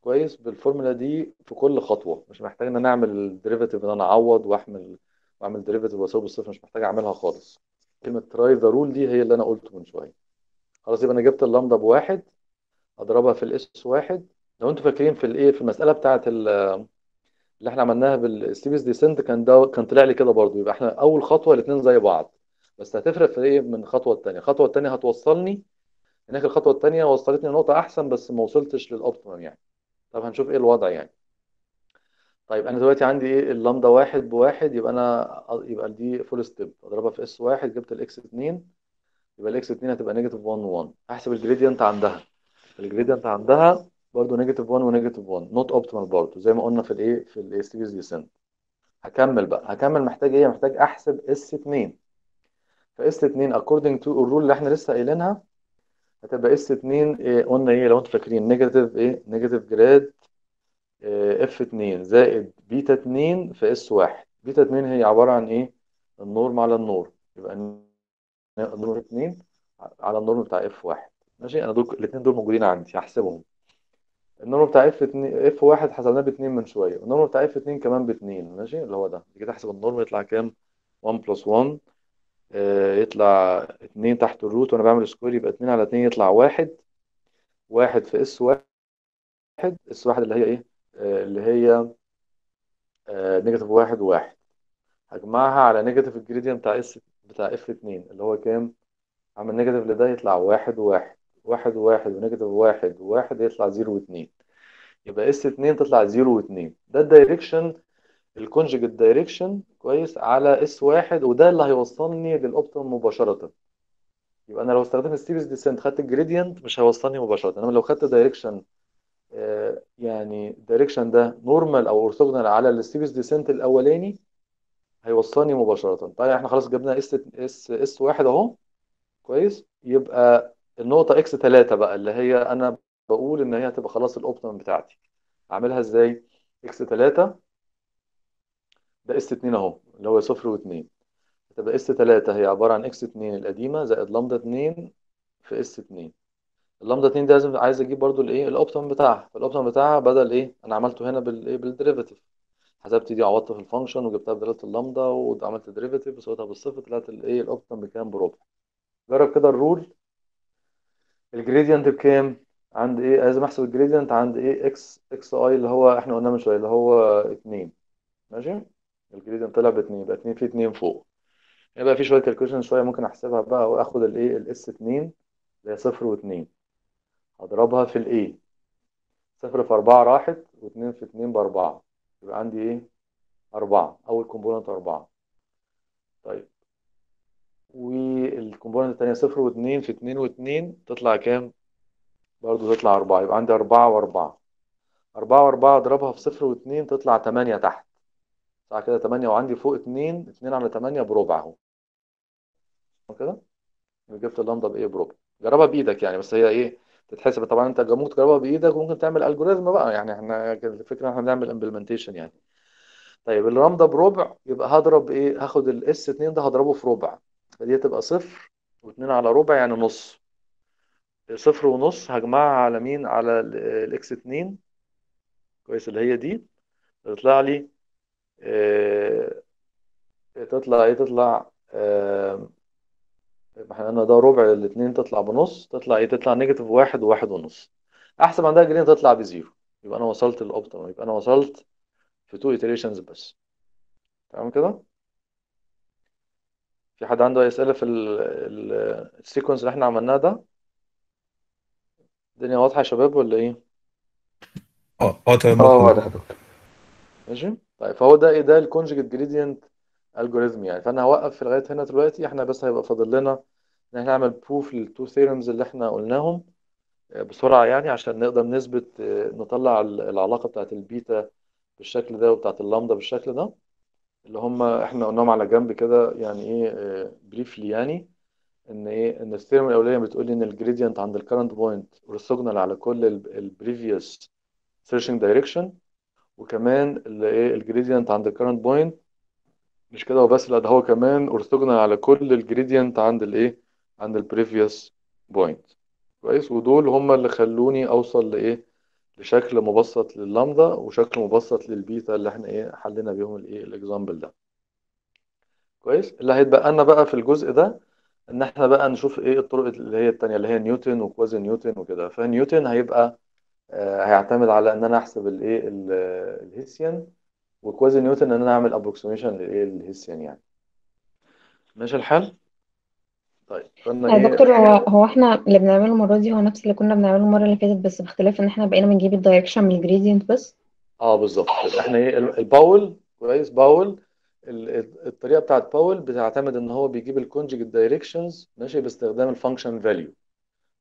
كويس بالفورمولا دي في كل خطوة. مش محتاج إن أنا أعمل ال derivative إن أنا أعوض وأحمل وأعمل derivative وأساوي بالصفر. مش محتاج أعملها خالص. كلمة try the rule دي هي اللي أنا قلته من شوية. خلاص يبقى أنا جبت اللامدا بواحد أضربها في ال S واحد. لو أنتوا فاكرين في الإيه في المسألة بتاعت ال- اللي إحنا عملناها بال steepest descent كان ده كان طلع لي كده برضو يبقى إحنا أول خطوة الاثنين زي بعض. بس هتفرق في إيه من الخطوه الثانية الخطوه الثانية هتوصلني هناك الخطوه الثانية وصلتني لنقطة أحسن بس ما وصلتش لل optimum يعني. طب هنشوف إيه الوضع يعني. طيب أنا دلوقتي عندي إيه؟ اللامدا واحد بواحد يبقى أنا يبقى دي full step أضربها في S واحد جبت ال X 2 يبقى ال X 2 هتبقى negative 1 1 احسب ال gradient عندها. ال gradient عندها برضه negative 1 و negative 1 not optimal برضه زي ما قلنا في الايه في الايه steepest descent هكمل بقى. هكمل محتاج إيه؟ محتاج أحسب S 2 ف S 2 according to ال rule اللي إحنا لسه قايلينها هتبقى S 2 إيه قلنا إيه؟ لو أنتوا فاكرين negative إيه؟ negative grad F 2 زائد بيتا 2 في S 1 بيتا 2 هي عبارة عن إيه؟ النورم على النور. يبقى النورم 2 على النورم بتاع اف 1 ماشي؟ أنا دول الاثنين دول موجودين عندي هحسبهم. ال norm بتاع F 2 F 1 حسبناه ب 2 من شوية ال norm بتاع F 2 كمان ب 2 ماشي؟ اللي هو ده. كده احسب ال norm يطلع كام؟ 1 plus 1 آه، يطلع 2 تحت ال root وأنا بعمل square يبقى 2 على 2 يطلع 1 1 في S 1 S 1 اللي هي إيه؟ آه، اللي هي negative 1 1 هجمعها على negative ال gradient بتاع S بتاع F 2 اللي هو كام؟ اعمل negative لده يطلع 1 1 1 1 و negative 1 1 يطلع 0 و2 يبقى S 2 تطلع 0 و2 ده ال direction ال conjugate direction كويس على S 1 وده اللي هيوصلني لل optimum مباشرة. يبقى أنا لو استخدمت ال steepest descent خدت ال gradient مش هيوصلني مباشرة. إنما لو خدت direction يعني ال direction ده normal أو orthogonal على ال steepest descent الأولاني هيوصلني مباشرة. طيب إحنا خلاص جبنا S S S 1 اهو. كويس. يبقى النقطة X 3 بقى اللي هي أنا بقول إن هي هتبقى خلاص ال optimum بتاعتي. أعملها إزاي؟ X 3 ده S 2 اهو اللي هو 0 و2 هتبقى اس 3 هي عبارة عن إكس 2 القديمة زائد لامدا 2 في S 2 اللامدا 2 ده لازم عايز أجيب برضو الايه ال optimum بتاعها. فال optimum بتاعها بدل إيه؟ أنا عملته هنا بالايه بال derivative حسبت دي عوضت في ال function وجبتها بدلالة اللامدا وعملت derivative وسويتها بالصفر طلعت الايه ال optimum بكام؟ بربع. جرب كده ال rule. ال gradient بكام؟ عند إيه لازم احسب ال gradient عند إيه X X i اللي هو إحنا قلنا من شوية اللي هو 2 ماشي؟ ال gradient طلع ب 2 يبقى 2 في 2 فوق. يبقى في شوية calculation شوية ممكن أحسبها بقى وآخد الايه ال S 2 اللي هي 0 و2 هضربها في الايه 0 في 4 راحت و2 في 2 ب 4 يبقى عندي إيه؟ 4 أول component 4 طيب. وال component الثانية 0 و2 في 2 و2 تطلع كام؟ برضو تطلع 4 يبقى عندي 4 و4 4 و4 أضربها في 0 و2 تطلع 8 تحت. صح كده؟ 8 وعندي فوق 2 2 على 8 بربع أهو. كده؟ جبت اللمضة بإيه؟ بربع. جربها بإيدك يعني بس هي إيه؟ تتحسب طبعا أنت ممكن تجربها بإيدك وممكن تعمل algorithm بقى. يعني إحنا الفكرة إحنا بنعمل implementation يعني. طيب اللمضه بربع يبقى هضرب إيه؟ هاخد ال S 2 ده هضربه في ربع. فدي تبقى صفر و2 على ربع يعني نص. صفر ونص هجمعها على مين؟ على ال X 2 كويس اللي هي دي. تطلع لي آه تطلع إيه؟ تطلع آه إحنا قلنا ده ربع الاثنين تطلع بنص تطلع إيه؟ تطلع negative واحد وواحد ونص. احسب عندها gradient تطلع ب zero. يبقى أنا وصلت لل optimum يبقى أنا وصلت في two iterations بس. تمام كده؟ في حد عنده أي أسئلة في ال sequence اللي إحنا عملناه ده؟ الدنيا واضحة يا شباب ولا إيه؟ آه آه تمام. آه مفهوم واضح يا دكتور. ماشي. طيب فهو ده إيه؟ ده ال conjugate gradient algorithm يعني. فأنا هوقف في لغاية هنا دلوقتي. إحنا بس هيبقى فاضل لنا إن إحنا نعمل proof لل two theorems اللي إحنا قلناهم بسرعة يعني عشان نقدر نثبت نطلع العلاقة بتاعت البيتا بالشكل ده وبتاعت اللامدا بالشكل ده اللي هم إحنا قلناهم على جنب كده يعني إيه briefly يعني إن إيه إن ال theorem الأولانية بتقول لي إن ال gradient عند ال current point orthogonal على كل ال previous searching direction وكمان اللي إيه ال gradient عند ال current point مش كده وبس لا ده هو كمان orthogonal على كل ال gradient عند الإيه؟ عند ال previous point كويس؟ ودول هم اللي خلوني أوصل لإيه؟ لشكل مبسط لللامدا وشكل مبسط للبيتا اللي إحنا إيه؟ حلينا بيهم الإيه؟ ال example ده. كويس؟ اللي هيتبقى لنا بقى في الجزء ده إن إحنا بقى نشوف إيه الطرق اللي هي التانية اللي هي نيوتن و quasi نيوتن وكده. فنيوتن هيبقى آه هيعتمد على إن أنا أحسب الإيه؟ ال Hessian. و quasi نيوتن إن أنا أعمل approximation للايه ال Hessian يعني. ماشي الحال؟ طيب فانا يا إيه؟ دكتور هو هو إحنا اللي بنعمله المرة دي هو نفس اللي كنا بنعمله المرة اللي فاتت بس باختلاف إن إحنا بقينا بنجيب ال direction من ال gradient بس. آه بالظبط. إحنا إيه ال- الباول كويس باول ال- ال- الطريقة بتاعت باول بتعتمد إن هو بيجيب ال conjugate directions ماشي باستخدام ال function value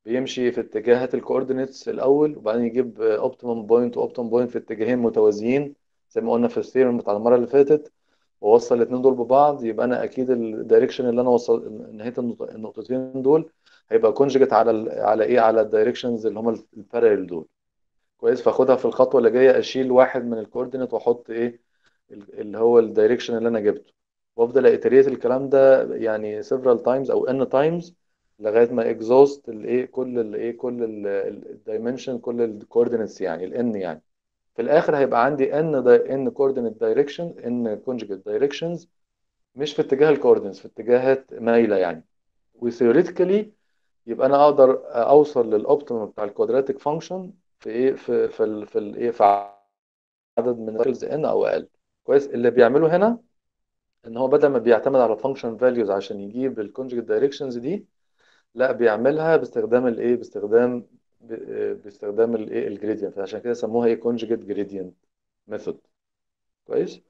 بيمشي في اتجاهات ال coordinates الأول وبعدين يجيب optimum point و optimum point في اتجاهين متوازيين. زي ما قلنا في ال theorem بتاع المرة اللي فاتت ووصل الاثنين دول ببعض يبقى أنا أكيد ال direction اللي أنا وصل نهاية النقط- النقطتين دول هيبقى conjugate على ال... على إيه؟ على ال directions اللي هم ال parallel دول. كويس؟ فاخدها في الخطوة اللي جاية أشيل واحد من ال coordinate وأحط إيه؟ ال- اللي هو ال direction اللي أنا جبته. وأفضل iterate الكلام ده يعني several times أو n times لغاية ما exhaust الايه كل الايه كل ال dimension كل ال coordinates يعني ال n يعني. في الآخر هيبقى عندي n n coordinate direction n conjugate directions مش في اتجاه ال coordinates في اتجاهات مايلة يعني. و theoretically يبقى أنا أقدر أوصل لل optimum بتاع ال quadratic function في إيه؟ في في في الايه في عدد من ال cycles n أو أقل. كويس؟ اللي بيعمله هنا إن هو بدل ما بيعتمد على function values عشان يجيب ال conjugate directions دي لا بيعملها باستخدام الايه باستخدام باستخدام الايه ال gradient عشان كده سموها إيه conjugate gradient method كويس؟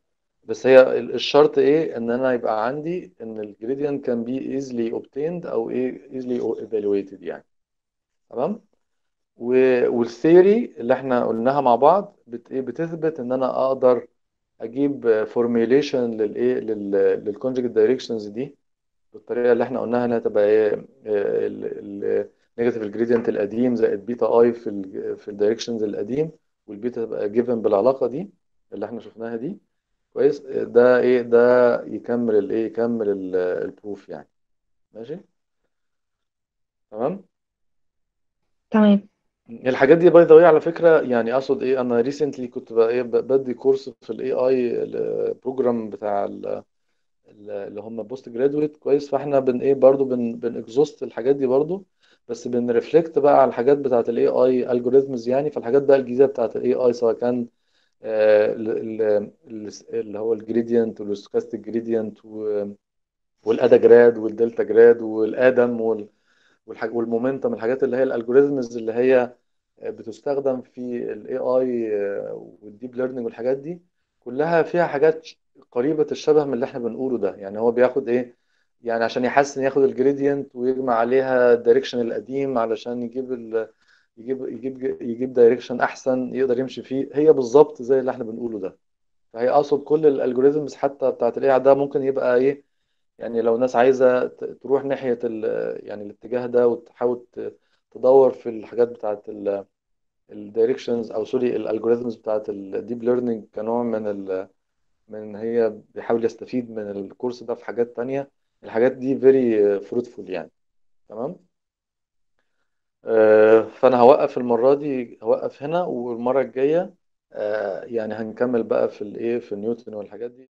بس هي ال- الشرط إيه؟ إن أنا يبقى عندي إن ال gradient can be easily obtained أو إيه easily evaluated يعني. تمام؟ و- وال theory اللي إحنا قلناها مع بعض بت إيه بتثبت إن أنا أقدر أجيب formulation للايه لل conjugate directions دي بالطريقة اللي إحنا قلناها إنها تبقى إيه ال negative ال gradient القديم زائد beta i في ال في ال directions القديم والبيتا تبقى given بالعلاقة دي اللي إحنا شفناها دي. كويس؟ ده إيه؟ ده يكمل الايه يكمل ال proof يعني. ماشي؟ تمام؟ تمام. الحاجات دي by the way على فكرة يعني أقصد إيه أنا recently كنت بقى إيه بدي course في ال AI ال program بتاع ال- ال- اللي هم postgraduate كويس؟ فاحنا بن إيه برضو بن بن exhaust الحاجات دي برضو. بس بن reflect بقى على الحاجات بتاعت ال AI algorithms يعني فالحاجات بقى الجديدة بتاعت ال AI سواء كان آه، ال- ال- ال- اللي هو ال gradient وال stochastic gradient وال AdaGrad وال delta grad وال Adam وال momentum الحاجات اللي هي ال algorithms اللي هي بتستخدم في ال AI وال deep learning والحاجات دي كلها فيها حاجات قريبة الشبه من اللي إحنا بنقوله ده. يعني هو بياخد إيه؟ يعني عشان يحسن ياخد ال gradient ويجمع عليها ال direction القديم علشان يجيب ال يجيب يجيب يجيب direction أحسن يقدر يمشي فيه. هي بالظبط زي اللي إحنا بنقوله ده. فهي أقصد كل ال algorithms حتى بتاعت ال AI ده ممكن يبقى إيه يعني لو ناس عايزة ت- تروح ناحية ال يعني الاتجاه ده وتحاول تدور في الحاجات بتاعت ال directions أو sorry ال algorithms بتاعت ال deep learning كنوع من ال من هي بيحاول يستفيد من ال course ده في حاجات تانية. الحاجات دي very fruitful يعني. تمام؟ آه، فأنا هوقف المرة دي هوقف هنا والمرة الجاية آه، يعني هنكمل بقى في الايه في نيوتن والحاجات دي.